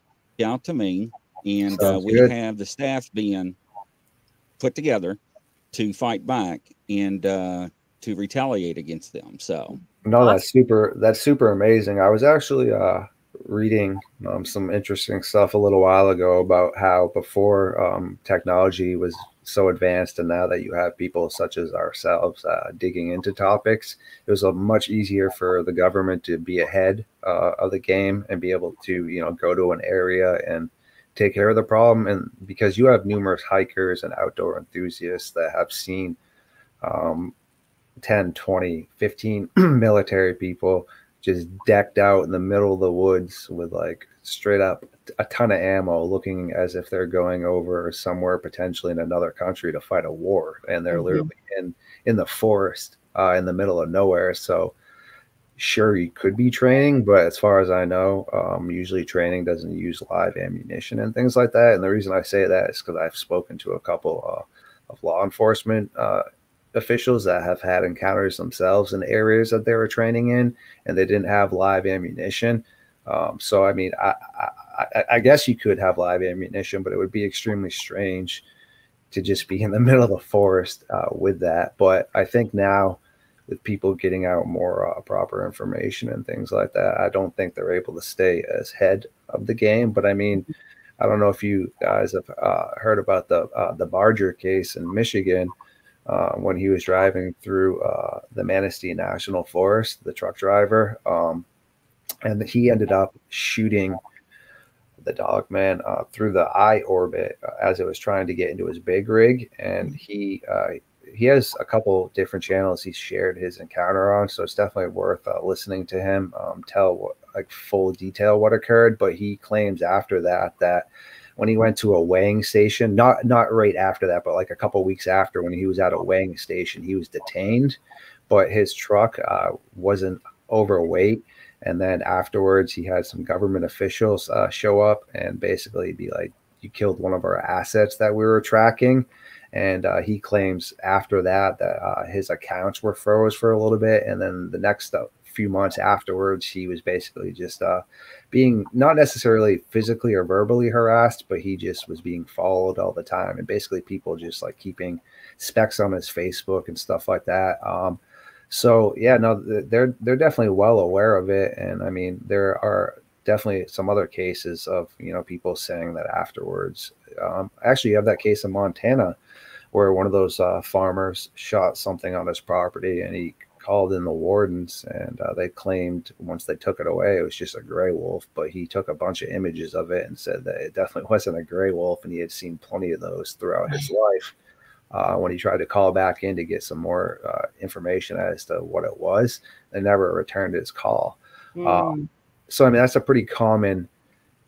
out to me, and uh, we have the staff being put together to fight back and uh, to retaliate against them. So no, that's super. That's super amazing. I was actually uh, reading um, some interesting stuff a little while ago about how before um, technology was so advanced and now that you have people such as ourselves uh, digging into topics it was much easier for the government to be ahead uh, of the game and be able to you know go to an area and take care of the problem. And because you have numerous hikers and outdoor enthusiasts that have seen um, 10 20 15 military people just decked out in the middle of the woods with like straight up a ton of ammo looking as if they're going over somewhere potentially in another country to fight a war. And they're mm-hmm. literally in in the forest uh, in the middle of nowhere. So sure you could be training but as far as i know um, usually training doesn't use live ammunition and things like that. And the reason i say that is because i've spoken to a couple uh, of law enforcement uh, officials that have had encounters themselves in areas that they were training in and they didn't have live ammunition um, so I mean, I, I, I, guess you could have live ammunition, but it would be extremely strange to just be in the middle of the forest uh, with that. But I think now, with people getting out more uh, proper information and things like that, I don't think they're able to stay as head of the game. But I mean, I don't know if you guys have uh, heard about the uh, the Barger case in Michigan. Uh, when he was driving through uh, the Manistee National Forest, the truck driver, um, and he ended up shooting the dog man uh, through the eye orbit uh, as it was trying to get into his big rig, and he uh, he has a couple different channels he's shared his encounter on, so it's definitely worth uh, listening to him um, tell what, like full detail what occurred. But he claims after that that when he went to a weighing station, not not right after that, but like a couple weeks after, when he was at a weighing station, he was detained, but his truck uh, wasn't overweight. And then afterwards, he had some government officials uh, show up and basically be like, "You killed one of our assets that we were tracking." And uh, he claims after that that uh, his accounts were froze for a little bit, and then the next uh, few months afterwards, he was basically just uh, being not necessarily physically or verbally harassed, but he just was being followed all the time, and basically people just like keeping specs on his Facebook and stuff like that. Um, so yeah, no, they're they're definitely well aware of it, and I mean there are definitely some other cases of you know people saying that afterwards. Um, actually, you have that case in Montana where one of those uh, farmers shot something on his property, and he called in the wardens, and uh, they claimed once they took it away, it was just a gray wolf. But he took a bunch of images of it and said that it definitely wasn't a gray wolf, and he had seen plenty of those throughout his life uh, when he tried to call back in to get some more uh, information as to what it was. They never returned his call. Mm. Um, so I mean that's a pretty common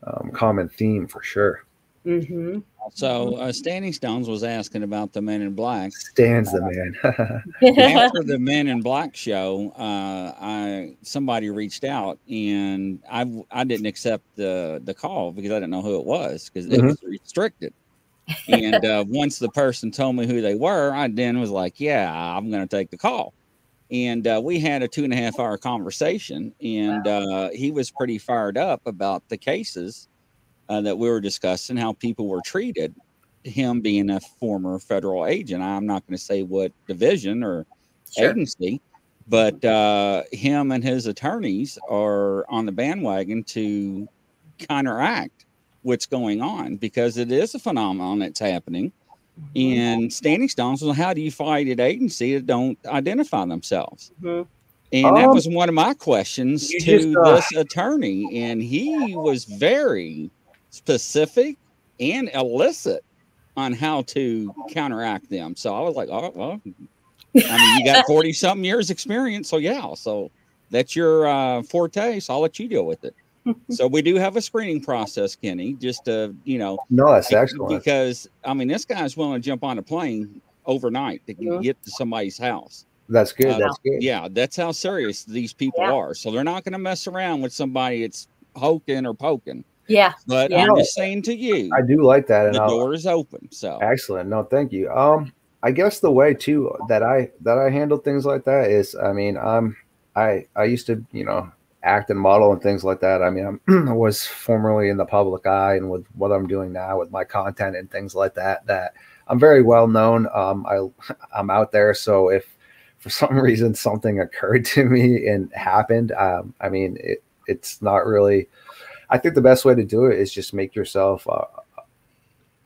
um, common theme for sure. Mm-hmm. So uh, Standing Stones was asking about the Men in Black. Stands the man. After the Men in Black show, uh, I somebody reached out and I I didn't accept the the call because I didn't know who it was because it mm-hmm. was restricted and uh, once the person told me who they were, I then was like, yeah, I'm going to take the call. And uh, we had a two and a half hour conversation, and uh, he was pretty fired up about the cases uh, that we were discussing, how people were treated. Him being a former federal agent, I'm not going to say what division or sure. agency, but uh, him and his attorneys are on the bandwagon to counteract what's going on because it is a phenomenon that's happening. Mm-hmm. And standing stones, well, how do you fight an agency that don't identify themselves? Mm-hmm. And um, that was one of my questions to just, uh, this attorney, and he was very specific and illicit on how to counteract them. So I was like, oh well, I mean, you got forty something years experience, so yeah, so that's your uh, forte. So I'll let you deal with it so we do have a screening process, Kenny. Just to you know, no, that's excellent. Because I mean, this guy's willing to jump on a plane overnight to yeah. get to somebody's house. That's good. Uh, that's good. Yeah, that's how serious these people yeah. are. So they're not going to mess around with somebody that's hoking or poking. Yeah. But yeah. I'm just saying to you, I do like that. The and door I'll, is open. So excellent. No, thank you. Um, I guess the way too that I that I handle things like that is, I mean, I'm I I used to you know act and model and things like that. I mean, I was formerly in the public eye, and with what I'm doing now with my content and things like that, that I'm very well known. Um, I I'm out there, so if for some reason something occurred to me and happened, um, I mean, it, it's not really. I think the best way to do it is just make yourself uh,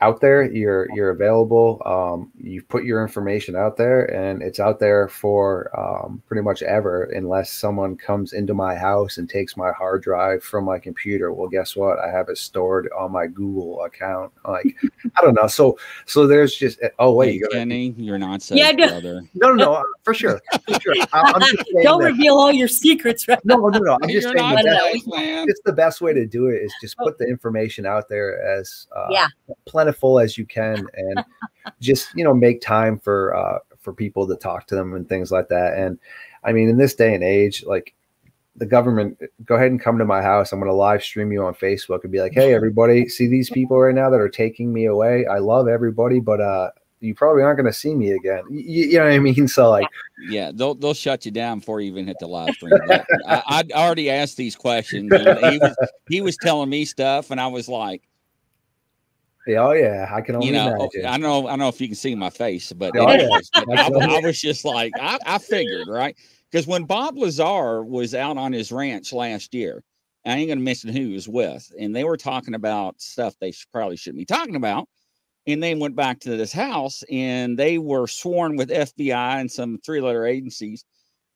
out there you're you're available. Um, you've put your information out there and it's out there for um, pretty much ever unless someone comes into my house and takes my hard drive from my computer. Well guess what? I have it stored on my google account. Like i don't know. So so there's just eh, oh wait hey, you're, Kenny, you're not safe, yeah, no, brother. no no no for sure for sure. I, don't that. reveal all your secrets right? No no no i'm just saying that it's the best way to do it is just put the information out there as uh, yeah. plenty plentiful as you can and just you know make time for uh for people to talk to them and things like that and i mean in this day and age like the government go ahead and come to my house i'm going to live stream you on facebook and be like hey everybody see these people right now that are taking me away i love everybody but uh you probably aren't going to see me again. You, you, know what I mean? So like, yeah, they'll they'll shut you down before you even hit the live stream. I, would already asked these questions. he was he was telling me stuff, and I was like, Oh yeah, I can only you know, oh, imagine. I don't know. I don't know if you can see my face, but, oh, yeah. I, I, was just like, I, I figured, right? Because when Bob Lazar was out on his ranch last year, I ain't going to mention who he was with, and they were talking about stuff they probably shouldn't be talking about. And they went back to this house, and they were sworn with FBI and some three-letter agencies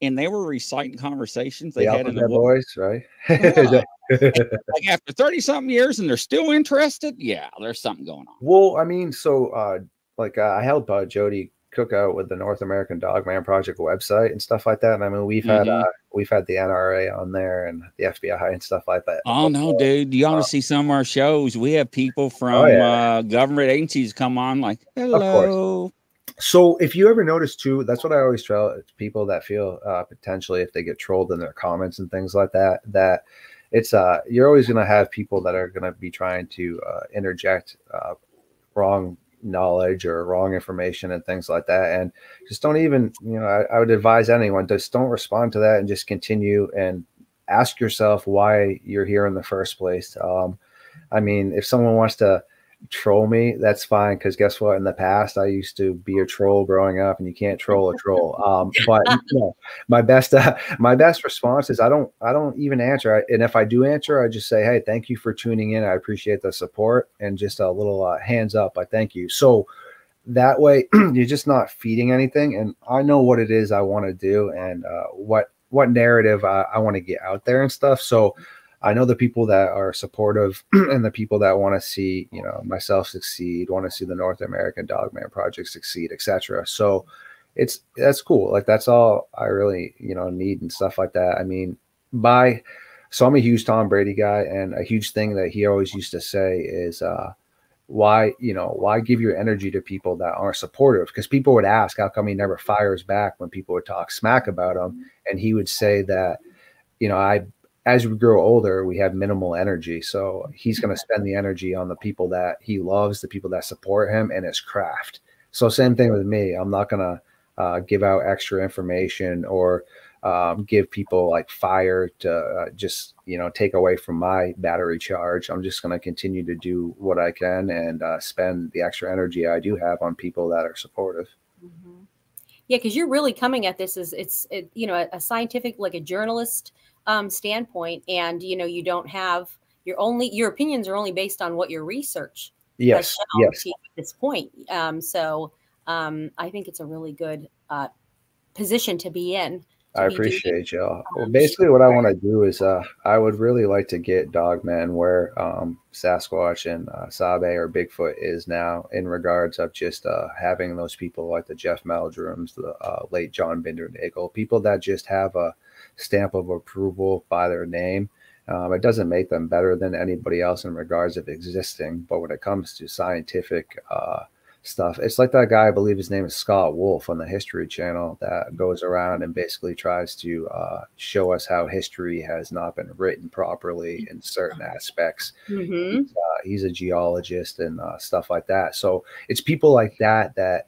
and they were reciting conversations The they had in the Alphabet book. Boys, right? Yeah. Like after 30 something years and they're still interested. Yeah, there's something going on. Well, I mean, so uh, like uh, I helped uh, Jody cook out with the North American Dogman Project website and stuff like that. And I mean, we've had Mhm. uh, we've had the NRA on there and the FBI and stuff like that. Oh no, dude! You ought to see some of our shows. We have people from Oh, yeah. uh, government agencies come on, like, hello. So if you ever notice too, that's what I always tell people that feel uh, potentially if they get trolled in their comments and things like that, that it's uh you're always gonna have people that are gonna be trying to uh, interject uh, wrong knowledge or wrong information and things like that, and just don't even you know I, I would advise anyone just don't respond to that and just continue and ask yourself why you're here in the first place. Um, I mean, if someone wants to troll me, that's fine. Because guess what? In the past, I used to be a troll growing up, and you can't troll a troll. Um, but you know, my best, uh, my best response is I don't, I don't even answer. I, and if I do answer, I just say, "Hey, thank you for tuning in. I appreciate the support." And just a little uh, hands up. I thank you. So that way, you're just not feeding anything, and I know what it is I want to do, and uh, what what narrative I, I want to get out there and stuff. So. I know the people that are supportive and the people that want to see, you know, myself succeed, want to see the North American Dogman Project succeed, etc. So it's that's cool. Like that's all I really, you know, need and stuff like that. I mean, by so I'm a huge Tom Brady guy, and a huge thing that he always used to say is uh why, you know, why give your energy to people that aren't supportive? Because people would ask, how come he never fires back when people would talk smack about him? And he would say that, you know, I as we grow older, we have minimal energy. So he's going to spend the energy on the people that he loves, the people that support him, and his craft. So same thing with me. I'm not going to uh, give out extra information or um, give people like fire to uh, just you know take away from my battery charge. I'm just going to continue to do what I can and uh, spend the extra energy I do have on people that are supportive. Mhm. Yeah, because you're really coming at this as it's it, you know a, a scientific like a journalist um, standpoint, and you know you don't have your only your opinions are only based on what your research Yes, yes. at this point. Um, so um, I think it's a really good uh, position to be in. I be doing- appreciate y'all. Well, basically, what I want to do is, uh, I would really like to get Dogman where um, Sasquatch and uh, Sabe or Bigfoot is now, in regards of just uh, having those people like the Jeff Meldrums, the uh, late John Bindernagel, people that just have a stamp of approval by their name. Um, it doesn't make them better than anybody else in regards of existing, but when it comes to scientific uh, stuff. It's like that guy, I believe his name is Scott Wolter on the History Channel, that goes around and basically tries to uh, show us how history has not been written properly in certain aspects. Mhm. He's, uh, he's a geologist and uh, stuff like that. So it's people like that that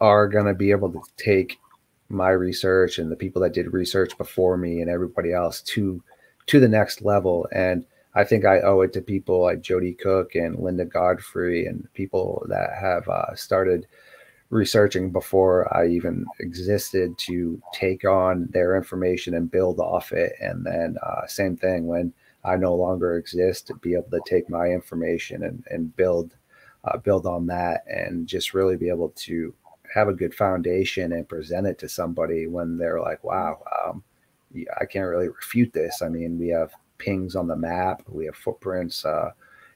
are going to be able to take my research and the people that did research before me and everybody else to to the next level and I think I owe it to people like Jody Cook and Linda Godfrey and people that have uh, started researching before I even existed to take on their information and build off it. And then uh, same thing when I no longer exist to be able to take my information and, and build uh, build on that and just really be able to have a good foundation and present it to somebody when they're like, wow, um, I can't really refute this. I mean, we have pings on the map, we have footprints. Uh,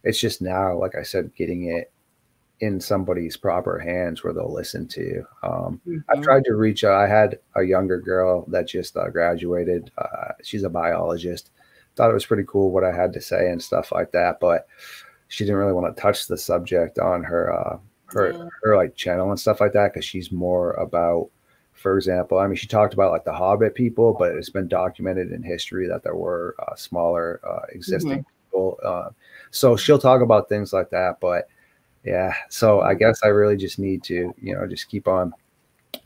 it's just now, like I said, getting it in somebody's proper hands where they'll listen to you. Um, I've Mhm. tried to reach out. I had a younger girl that just uh, graduated. Uh, she's a biologist. Thought it was pretty cool what I had to say and stuff like that, but she didn't really want to touch the subject on her uh, her Yeah. her like channel and stuff like that because she's more about, for example, I mean, she talked about like the Hobbit people, but it's been documented in history that there were uh, smaller uh, existing people. Uh, so she'll talk about things like that, but yeah. So I guess I really just need to, you know, just keep on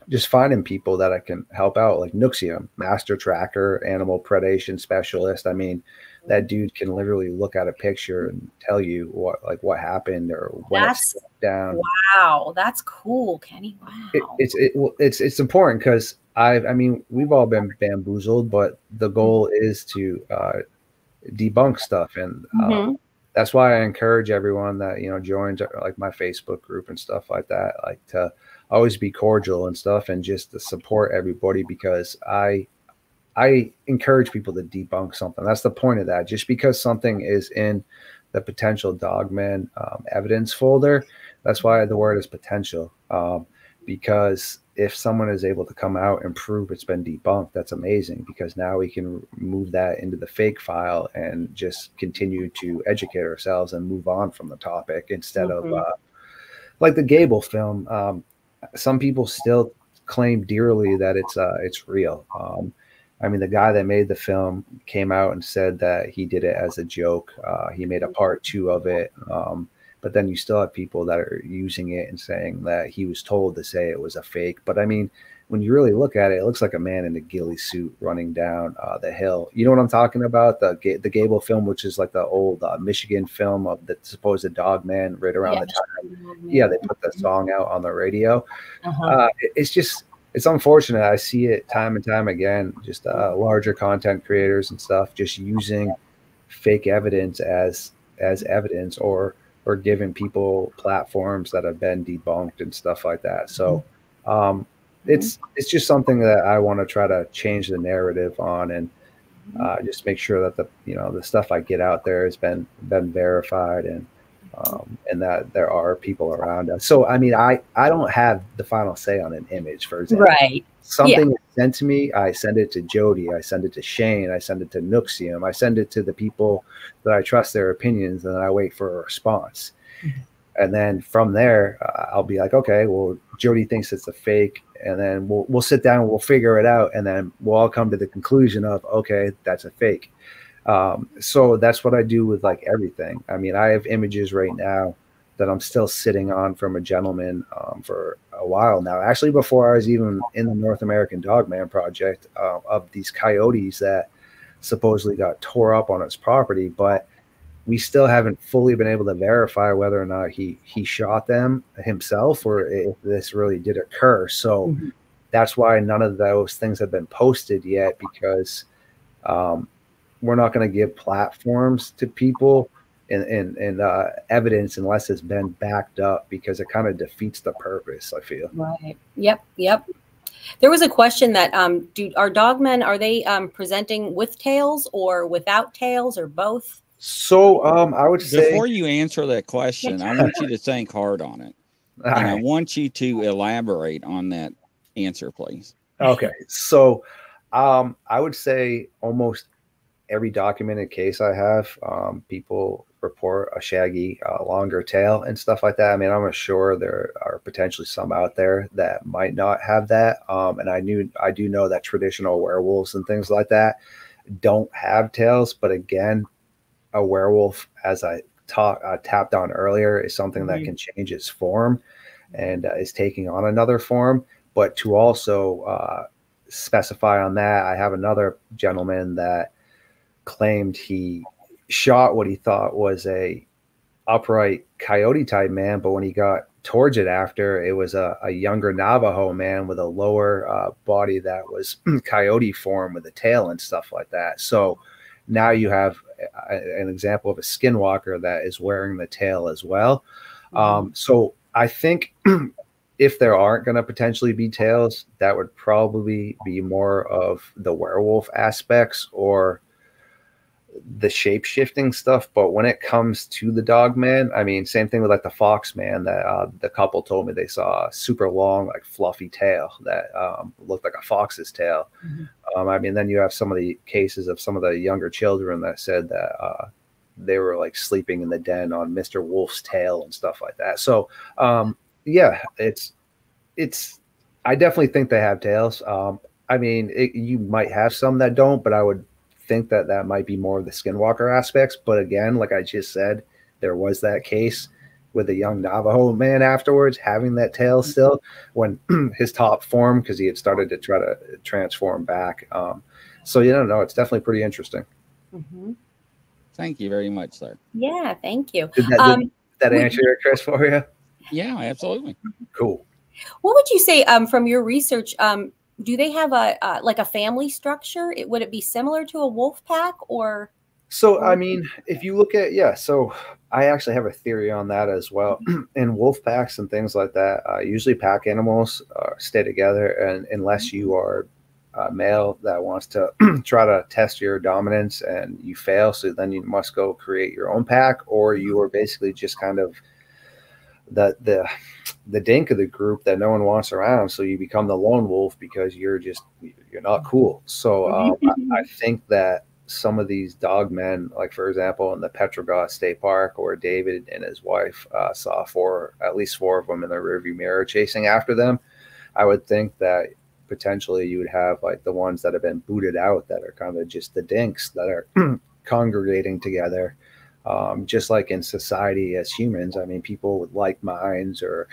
just finding people that I can help out, like Nuxium, master tracker, animal predation specialist. I mean, that dude can literally look at a picture and tell you what like what happened or That's- down. Wow, that's cool, Kenny. Wow. It, it's it, well, it's it's important because I I mean we've all been bamboozled, but the goal is to uh, debunk stuff, and uh, Mhm. that's why I encourage everyone that you know joins uh, like my Facebook group and stuff like that, like to always be cordial and stuff, and just to support everybody because I I encourage people to debunk something. That's the point of that. Just because something is in the potential dogman um, evidence folder, that's why the word is potential. Um, because if someone is able to come out and prove it's been debunked, that's amazing because now we can move that into the fake file and just continue to educate ourselves and move on from the topic instead mm-hmm. of uh, like the Gable film. Um, some people still claim dearly that it's uh, it's real. Um, I mean, the guy that made the film came out and said that he did it as a joke. Uh, he made a part two of it. Um, but then you still have people that are using it and saying that he was told to say it was a fake. But I mean, when you really look at it, it looks like a man in a ghillie suit running down uh, the hill. You know what I'm talking about? The the Gable film, which is like the old uh, Michigan film of the supposed dog man right around yeah, the time. Yeah, they put the song out on the radio. Uh-huh. Uh, it, it's just it's unfortunate. I see it time and time again. Just uh, larger content creators and stuff just using fake evidence as as evidence or or giving people platforms that have been debunked and stuff like that. So mm-hmm. um, it's it's just something that I want to try to change the narrative on and mm-hmm. uh, just make sure that the you know the stuff I get out there has been been verified and um, and that there are people around us. So I mean, I I don't have the final say on an image, for example. Right. Something yeah. sent to me, I send it to Jody, I send it to Shane, I send it to Nuxium, I send it to the people that I trust their opinions, and then I wait for a response. Mm-hmm. And then from there, uh, I'll be like, okay, well, Jody thinks it's a fake, and then we'll we'll sit down, we'll figure it out, and then we'll all come to the conclusion of, okay, that's a fake um, so that's what I do with like everything. I mean, I have images right now that I'm still sitting on from a gentleman um, for a while now. Actually, before I was even in the North American Dogman project uh, of these coyotes that supposedly got tore up on his property, but we still haven't fully been able to verify whether or not he he shot them himself or if this really did occur. So mm-hmm. that's why none of those things have been posted yet because um, we're not going to give platforms to people and and, and uh, evidence unless it's been backed up because it kind of defeats the purpose. I feel. Right. Yep. Yep. There was a question that um, do our dogmen are they um, presenting with tails or without tails or both? So um, I would say before you answer that question, I want you to think hard on it, and right. I want you to elaborate on that answer, please. Okay, so um, I would say almost every documented case I have, um, people report a shaggy, uh, longer tail and stuff like that. I mean, I'm sure there are potentially some out there that might not have that. Um, and I knew I do know that traditional werewolves and things like that don't have tails. But again, a werewolf, as I talk, uh, tapped on earlier, is something mm-hmm. that can change its form and uh, is taking on another form. But to also uh, specify on that, I have another gentleman that claimed he shot what he thought was a upright coyote type man, but when he got towards it after, it was a, a younger Navajo man with a lower uh, body that was coyote form with a tail and stuff like that. So now you have a, an example of a skinwalker that is wearing the tail as well. Mm-hmm. Um, so I think if there aren't going to potentially be tails, that would probably be more of the werewolf aspects or the shape shifting stuff, but when it comes to the dog man, I mean, same thing with like the fox man that uh, the couple told me they saw a super long, like fluffy tail that um, looked like a fox's tail. Mm-hmm. Um, I mean, then you have some of the cases of some of the younger children that said that uh, they were like sleeping in the den on Mr. Wolf's tail and stuff like that. So, um, yeah, it's, it's, I definitely think they have tails. Um, I mean, it, you might have some that don't, but I would think that that might be more of the skinwalker aspects. But again, like I just said, there was that case with a young Navajo man afterwards having that tail mm-hmm. still when his top form because he had started to try to transform back. Um, so you don't know, it's definitely pretty interesting. Mm-hmm. Thank you very much, sir. Yeah, thank you. Did that, um, did that answer your Chris for you? Yeah, absolutely. Cool. What would you say um, from your research? Um, do they have a uh, like a family structure? It, would it be similar to a wolf pack or? So I mean, if you look at yeah, so I actually have a theory on that as well. In wolf packs and things like that, uh, usually pack animals uh, stay together, and unless you are a male that wants to try to test your dominance and you fail, so then you must go create your own pack, or you are basically just kind of the the the dink of the group that no one wants around. So you become the lone wolf because you're just you're not cool. So um, I, I think that some of these dog men, like for example, in the Petrogras State Park, or David and his wife uh, saw four, at least four of them in the rearview mirror chasing after them. I would think that potentially you would have like the ones that have been booted out that are kind of just the dinks that are congregating together. Um, just like in society as humans, I mean, people with like minds or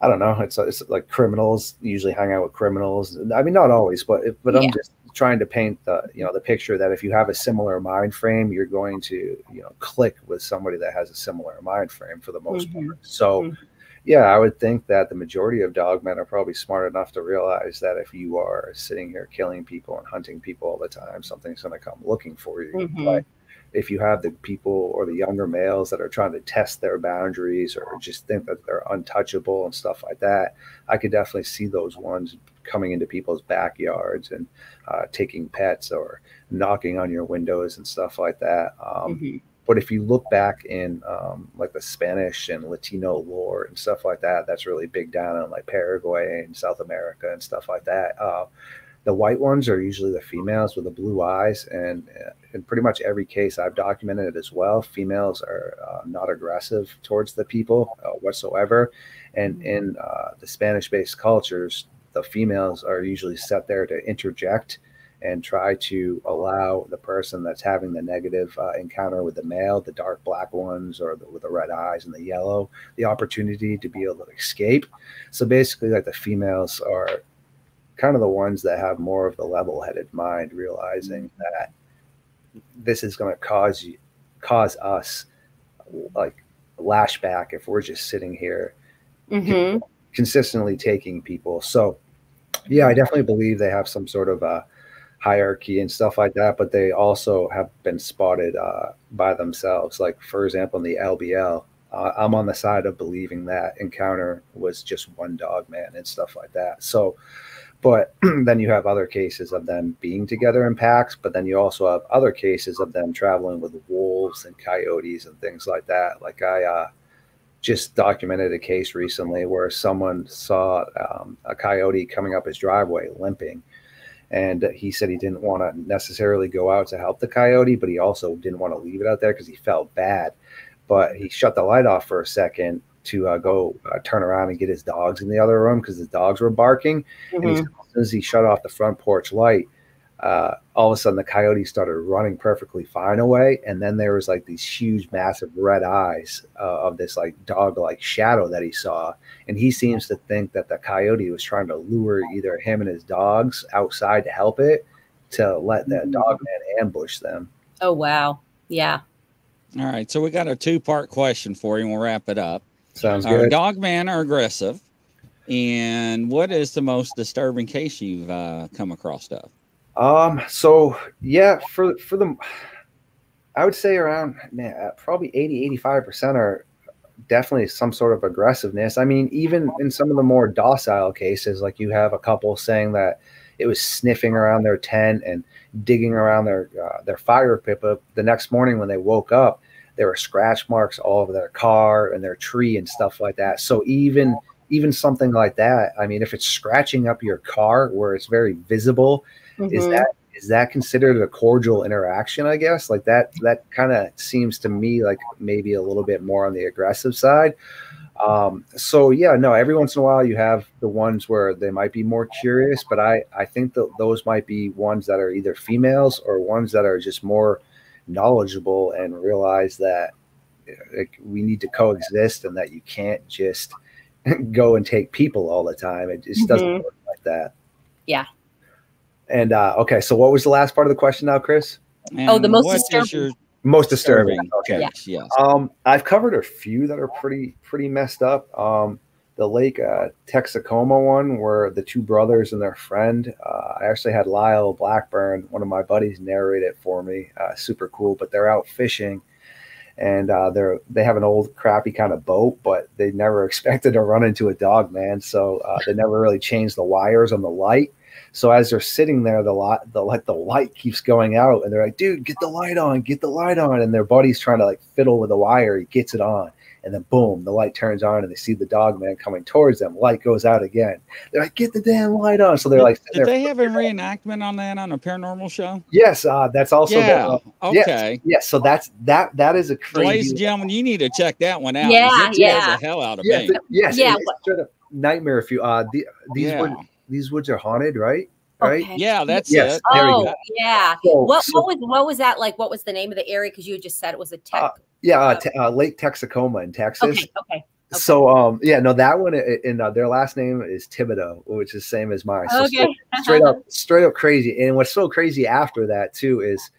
I don't know, it's, it's like criminals usually hang out with criminals. I mean, not always, but but yeah. I'm just trying to paint the you know the picture that if you have a similar mind frame, you're going to you know click with somebody that has a similar mind frame for the most mm-hmm. part. So. Mm-hmm yeah, I would think that the majority of dog men are probably smart enough to realize that if you are sitting here killing people and hunting people all the time, something's going to come looking for you. Mm-hmm. But if you have the people or the younger males that are trying to test their boundaries or just think that they're untouchable and stuff like that, I could definitely see those ones coming into people's backyards and uh, taking pets or knocking on your windows and stuff like that. Um, mm-hmm. But if you look back in um, like the Spanish and Latino lore and stuff like that, that's really big down in like Paraguay and South America and stuff like that. Uh, the white ones are usually the females with the blue eyes, and uh, in pretty much every case I've documented it as well. Females are uh, not aggressive towards the people uh, whatsoever, and mm-hmm. in uh, the Spanish-based cultures, the females are usually set there to interject and try to allow the person that's having the negative uh, encounter with the male, the dark black ones, or the, with the red eyes and the yellow, the opportunity to be able to escape. So basically, like the females are kind of the ones that have more of the level-headed mind, realizing mm-hmm. that this is going to cause you, cause us like lashback if we're just sitting here mm-hmm. consistently taking people. So, yeah, I definitely believe they have some sort of a hierarchy and stuff like that, but they also have been spotted uh, by themselves. Like, for example, in the LBL, uh, I'm on the side of believing that encounter was just one dog man and stuff like that. So, but then you have other cases of them being together in packs, but then you also have other cases of them traveling with wolves and coyotes and things like that. Like I uh, just documented a case recently where someone saw um, a coyote coming up his driveway limping and he said he didn't want to necessarily go out to help the coyote, but he also didn't want to leave it out there because he felt bad. But he shut the light off for a second to uh, go uh, turn around and get his dogs in the other room because his dogs were barking. Mm-hmm. And he, mm-hmm. as soon as he shut off the front porch light, uh, all of a sudden the coyote started running perfectly fine away and then there was like these huge massive red eyes uh, of this like dog like shadow that he saw and he seems to think that the coyote was trying to lure either him and his dogs outside to help it to let that mm. dog man ambush them oh wow yeah all right so we got a two part question for you and we'll wrap it up sounds Our good dog man are aggressive and what is the most disturbing case you've uh, come across of um, so yeah, for for the I would say around man, uh, probably 80, 85% are definitely some sort of aggressiveness. I mean, even in some of the more docile cases, like you have a couple saying that it was sniffing around their tent and digging around their uh, their fire pit. But the next morning when they woke up, there were scratch marks all over their car and their tree and stuff like that. So even even something like that, I mean, if it's scratching up your car where it's very visible, Mm-hmm. Is that is that considered a cordial interaction? I guess like that that kind of seems to me like maybe a little bit more on the aggressive side. Um, so yeah, no. Every once in a while, you have the ones where they might be more curious, but I I think that those might be ones that are either females or ones that are just more knowledgeable and realize that like, we need to coexist and that you can't just go and take people all the time. It just doesn't mm-hmm. work like that. Yeah, and uh, okay, so what was the last part of the question now, Chris? And oh, the most disturbing. Most disturbing. Okay. Yeah. Yes. Um, I've covered a few that are pretty pretty messed up. Um, the Lake uh, Texoma one, where the two brothers and their friend. Uh, I actually had Lyle Blackburn, one of my buddies, narrate it for me. Uh, super cool. But they're out fishing, and uh, they're they have an old crappy kind of boat, but they never expected to run into a dog man, so uh, they never really changed the wires on the light So as they're sitting there, the light, the like the light keeps going out, and they're like, "Dude, get the light on, get the light on!" And their buddy's trying to like fiddle with the wire. He gets it on, and then boom, the light turns on, and they see the dog man coming towards them. Light goes out again. They're like, "Get the damn light on!" So they're Did, like, did they have a reenactment on that on a paranormal show? "Yes, uh, that's also yeah. the, uh, okay. yes." So that's that. That is a crazy. Ladies and gentlemen, you need to check that one out. Yeah, yeah. the hell out of Yes, me. it- yes, Yeah, it is straight nightmare. If you uh, the, these yeah. wood, these woods are haunted, right? Right. Okay. yeah, that's Yes. it. There we Oh go. yeah. So- What so- what was what was that like? What was the name of the area? Because you had just said it was a tech. Uh, Yeah, uh, te- uh, Lake Texacoma in Texas. okay, okay. So um yeah no that one in uh, their last name is Thibodeau which is same as mine so Okay. straight, straight up straight up crazy and what's so crazy after that too is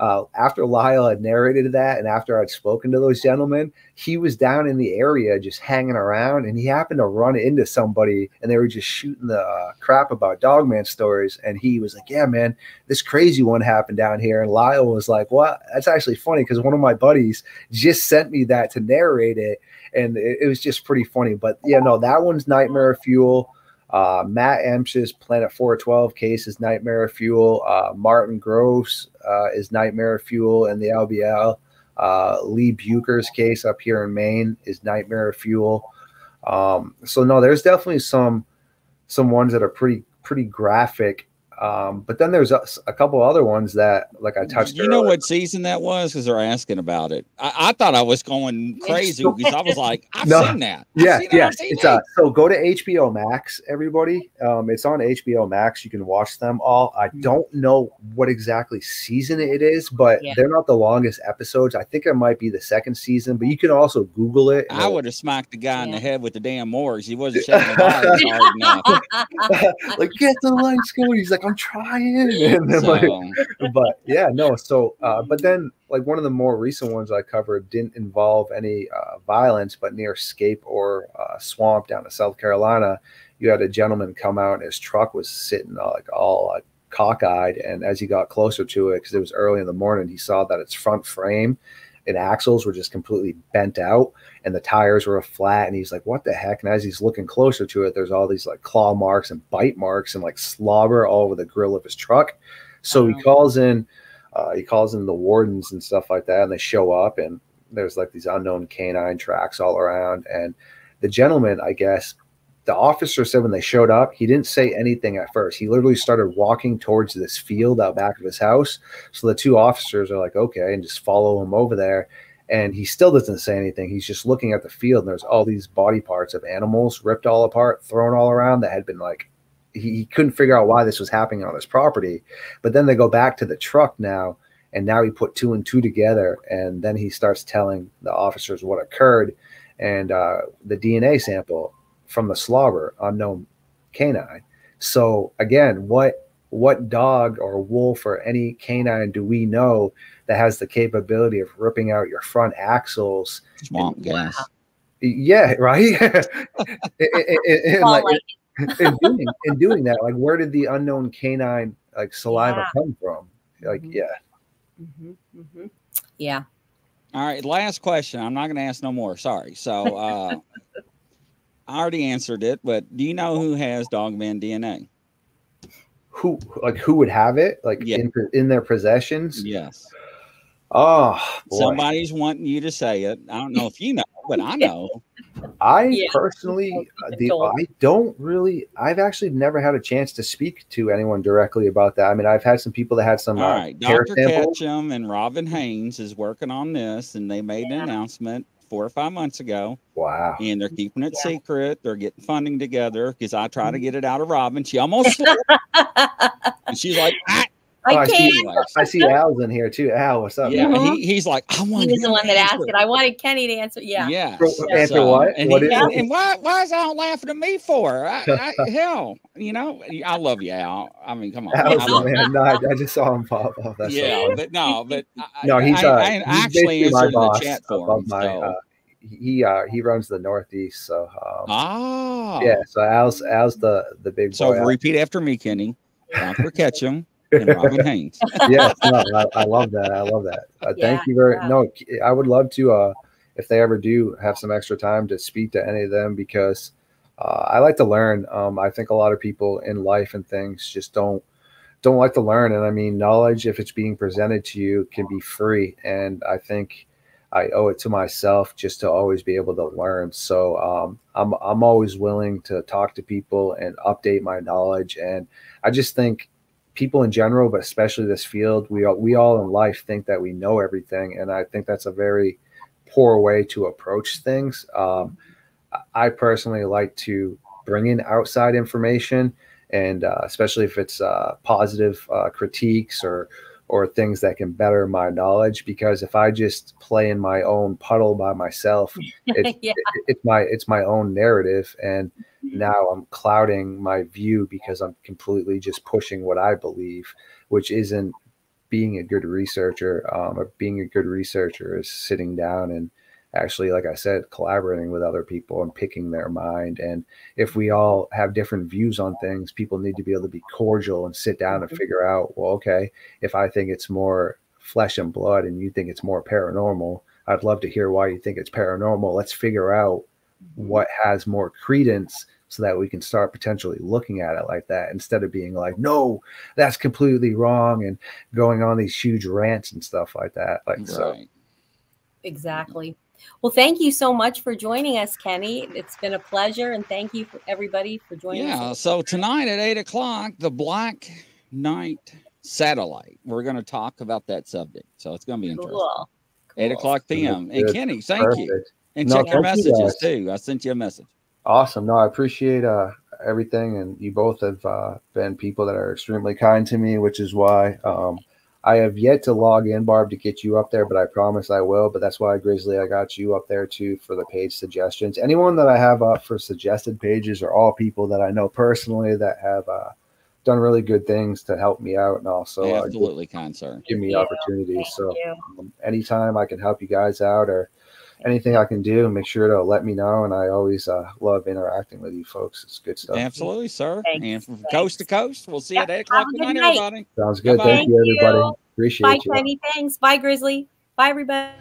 uh, after Lyle had narrated that and after I'd spoken to those gentlemen he was down in the area just hanging around and he happened to run into somebody and they were just shooting the uh, crap about Dogman stories and he was like yeah man this crazy one happened down here and Lyle was like well that's actually funny because one of my buddies just sent me that to narrate it and it, it was just pretty funny. But yeah, no, that one's Nightmare Fuel. Uh, Matt Emsh's Planet 412 case is Nightmare Fuel. Uh, Martin Gross uh, is Nightmare Fuel in the LBL. Uh, Lee Bucher's case up here in Maine is Nightmare Fuel. Um, so no, there's definitely some some ones that are pretty pretty graphic. Um, but then there's a, a couple other ones that, like I touched. You know earlier. what season that was? Because they're asking about it. I, I thought I was going crazy because I was like, I've No. seen that. I've yeah seen yeah on it's uh so go to hbo max everybody um it's on hbo max you can watch them all i don't know what exactly season it is but Yeah. they're not the longest episodes i think it might be the second season but you can also google it I would have smacked the guy in the head with the damn Morgs. He wasn't shutting the wires hard enough. like get the lights going he's like i'm trying and then like but yeah, no. So, uh, but then like one of the more recent ones I covered didn't involve any uh, violence, but near Scape Ore uh, Swamp down in South Carolina, you had a gentleman come out and his truck was sitting uh, like all like cockeyed, and as he got closer to it, because it was early in the morning, he saw that its front frame and axles were just completely bent out and the tires were flat and he's like what the heck? And as he's looking closer to it there's all these like claw marks and bite marks and like slobber all over the grill of his truck. So he calls in uh, he calls in the wardens and stuff like that and they show up and there's like these unknown canine tracks all around and the gentleman i guess the officer said when they showed up he didn't say anything at first. He literally started walking towards this field out back of his house. So the two officers are like okay and just follow him over there. And he still doesn't say anything. He's just looking at the field and there's all these body parts of animals ripped all apart thrown all around that had been like he, he couldn't figure out why this was happening on his property. But then they go back to the truck now and now he put two and two together and then he starts telling the officers what occurred. And uh, the dna sample from the slobber unknown canine so again what what dog or wolf or any canine do we know that has the capability of ripping out your front axles swamp gas. yeah right and, and- and, like, like, in doing in doing that like where did the unknown canine like saliva Yeah. come from like Mhm. yeah mhm, mhm. Yeah. All right, last question. I'm not going to ask no more. Sorry. So, uh, I already answered it, but do you know who has Dogman DNA? who like who would have it like Yeah. in in their possessions Yes. oh boy. Somebody's wanting you to say it. I don't know if you know, but I know. i Yeah. personally uh, the, Don't. i don't really i've actually never had a chance to speak to anyone directly about that i mean i've had some people that had some All uh, right, hair Dr. samples Ketchum and Robin Haynes is working on this, and they made an announcement four or five months ago, wow and they're keeping it Yeah. secret. They're getting funding together because I try to mm. get it out of Robin. She almost and she's like, ah, Oh, I I see. can't. anyways. i see al's in here too al what's up Yeah, Mhm. he, he's like, I want He was the one to that asked it. I wanted Kenny to answer. Yeah. Yeah. Bro, answer what? And, What he- is and, why why is Al laughing at me for? I, I, hell, you know, I love you, Al. I mean, come on. Al's I the man no, I, I just saw him pop up that's yeah, funny. but no, but I, no he's I, uh I he's actually basically my answered in the boss chat for above him. my so. uh, he uh he runs the northeast so um, ah, Yeah, so Al's Al's the the big So boy. repeat after me, Kenny. Dr. Ketchum and Robin Haynes. yes, no, I, I love that. I love that. Uh, Yeah, thank you very. yeah. No, I would love to uh if they ever do have some extra time to speak to any of them because uh, I like to learn. Um, I think a lot of people in life and things just don't don't like to learn. And I mean, knowledge, if it's being presented to you, can be free. And I think I owe it to myself just to always be able to learn. So um, I'm I'm always willing to talk to people and update my knowledge. And I just think people in general, but especially this field, we all, we all in life think that we know everything, and I think that's a very poor way to approach things. Um, I personally like to bring in outside information, and uh, especially if it's uh, positive uh, critiques or or things that can better my knowledge because if i just play in my own puddle by myself it, yeah. it, it's my it's my own narrative and. Now i'm clouding my view because i'm completely just pushing what i believe which isn't being a good researcher um, or being a good researcher is sitting down and actually, like I said, collaborating with other people and picking their mind. And if we all have different views on things, people need to be able to be cordial and sit down and mm-hmm. figure out, well, okay, if I think it's more flesh and blood and you think it's more paranormal, I'd love to hear why you think it's paranormal. Let's figure out. What has more credence so that we can start potentially looking at it like that instead of being like, no, that's completely wrong and going on these huge rants and stuff like that. Like, right. so. Exactly. Well, thank you so much for joining us, Kenny. It's been a pleasure, and thank you for everybody for joining yeah, us. Yeah. So tonight at eight o'clock, the Black Knight satellite. We're going to talk about that subject. So it's going to be interesting. Cool. cool. Eight o'clock p.m. And Kenny, thank Perfect. you. And no, check your messages you too. I sent you a message. Awesome. No, I appreciate uh, everything, and you both have uh, been people that are extremely kind to me, which is why um, I have yet to log in, Barb, to get you up there, but I promise I will. But that's why, Grizzly, I got you up there too for the page suggestions. Anyone that I have up for suggested pages are all people that I know personally that have uh, done really good things to help me out and also uh, absolutely uh, kind sir give me opportunities so um, anytime i can help you guys out or anything I can do, make sure to let me know. And I always uh, love interacting with you folks. It's good stuff. Absolutely, sir. Thanks. And from Thanks. coast to coast, we'll see you at 8 o'clock tonight, everybody. Sounds good. Thank you, everybody. Appreciate Bye, you. Bye, Penny. Thanks. Bye, Grizzly. Bye, everybody.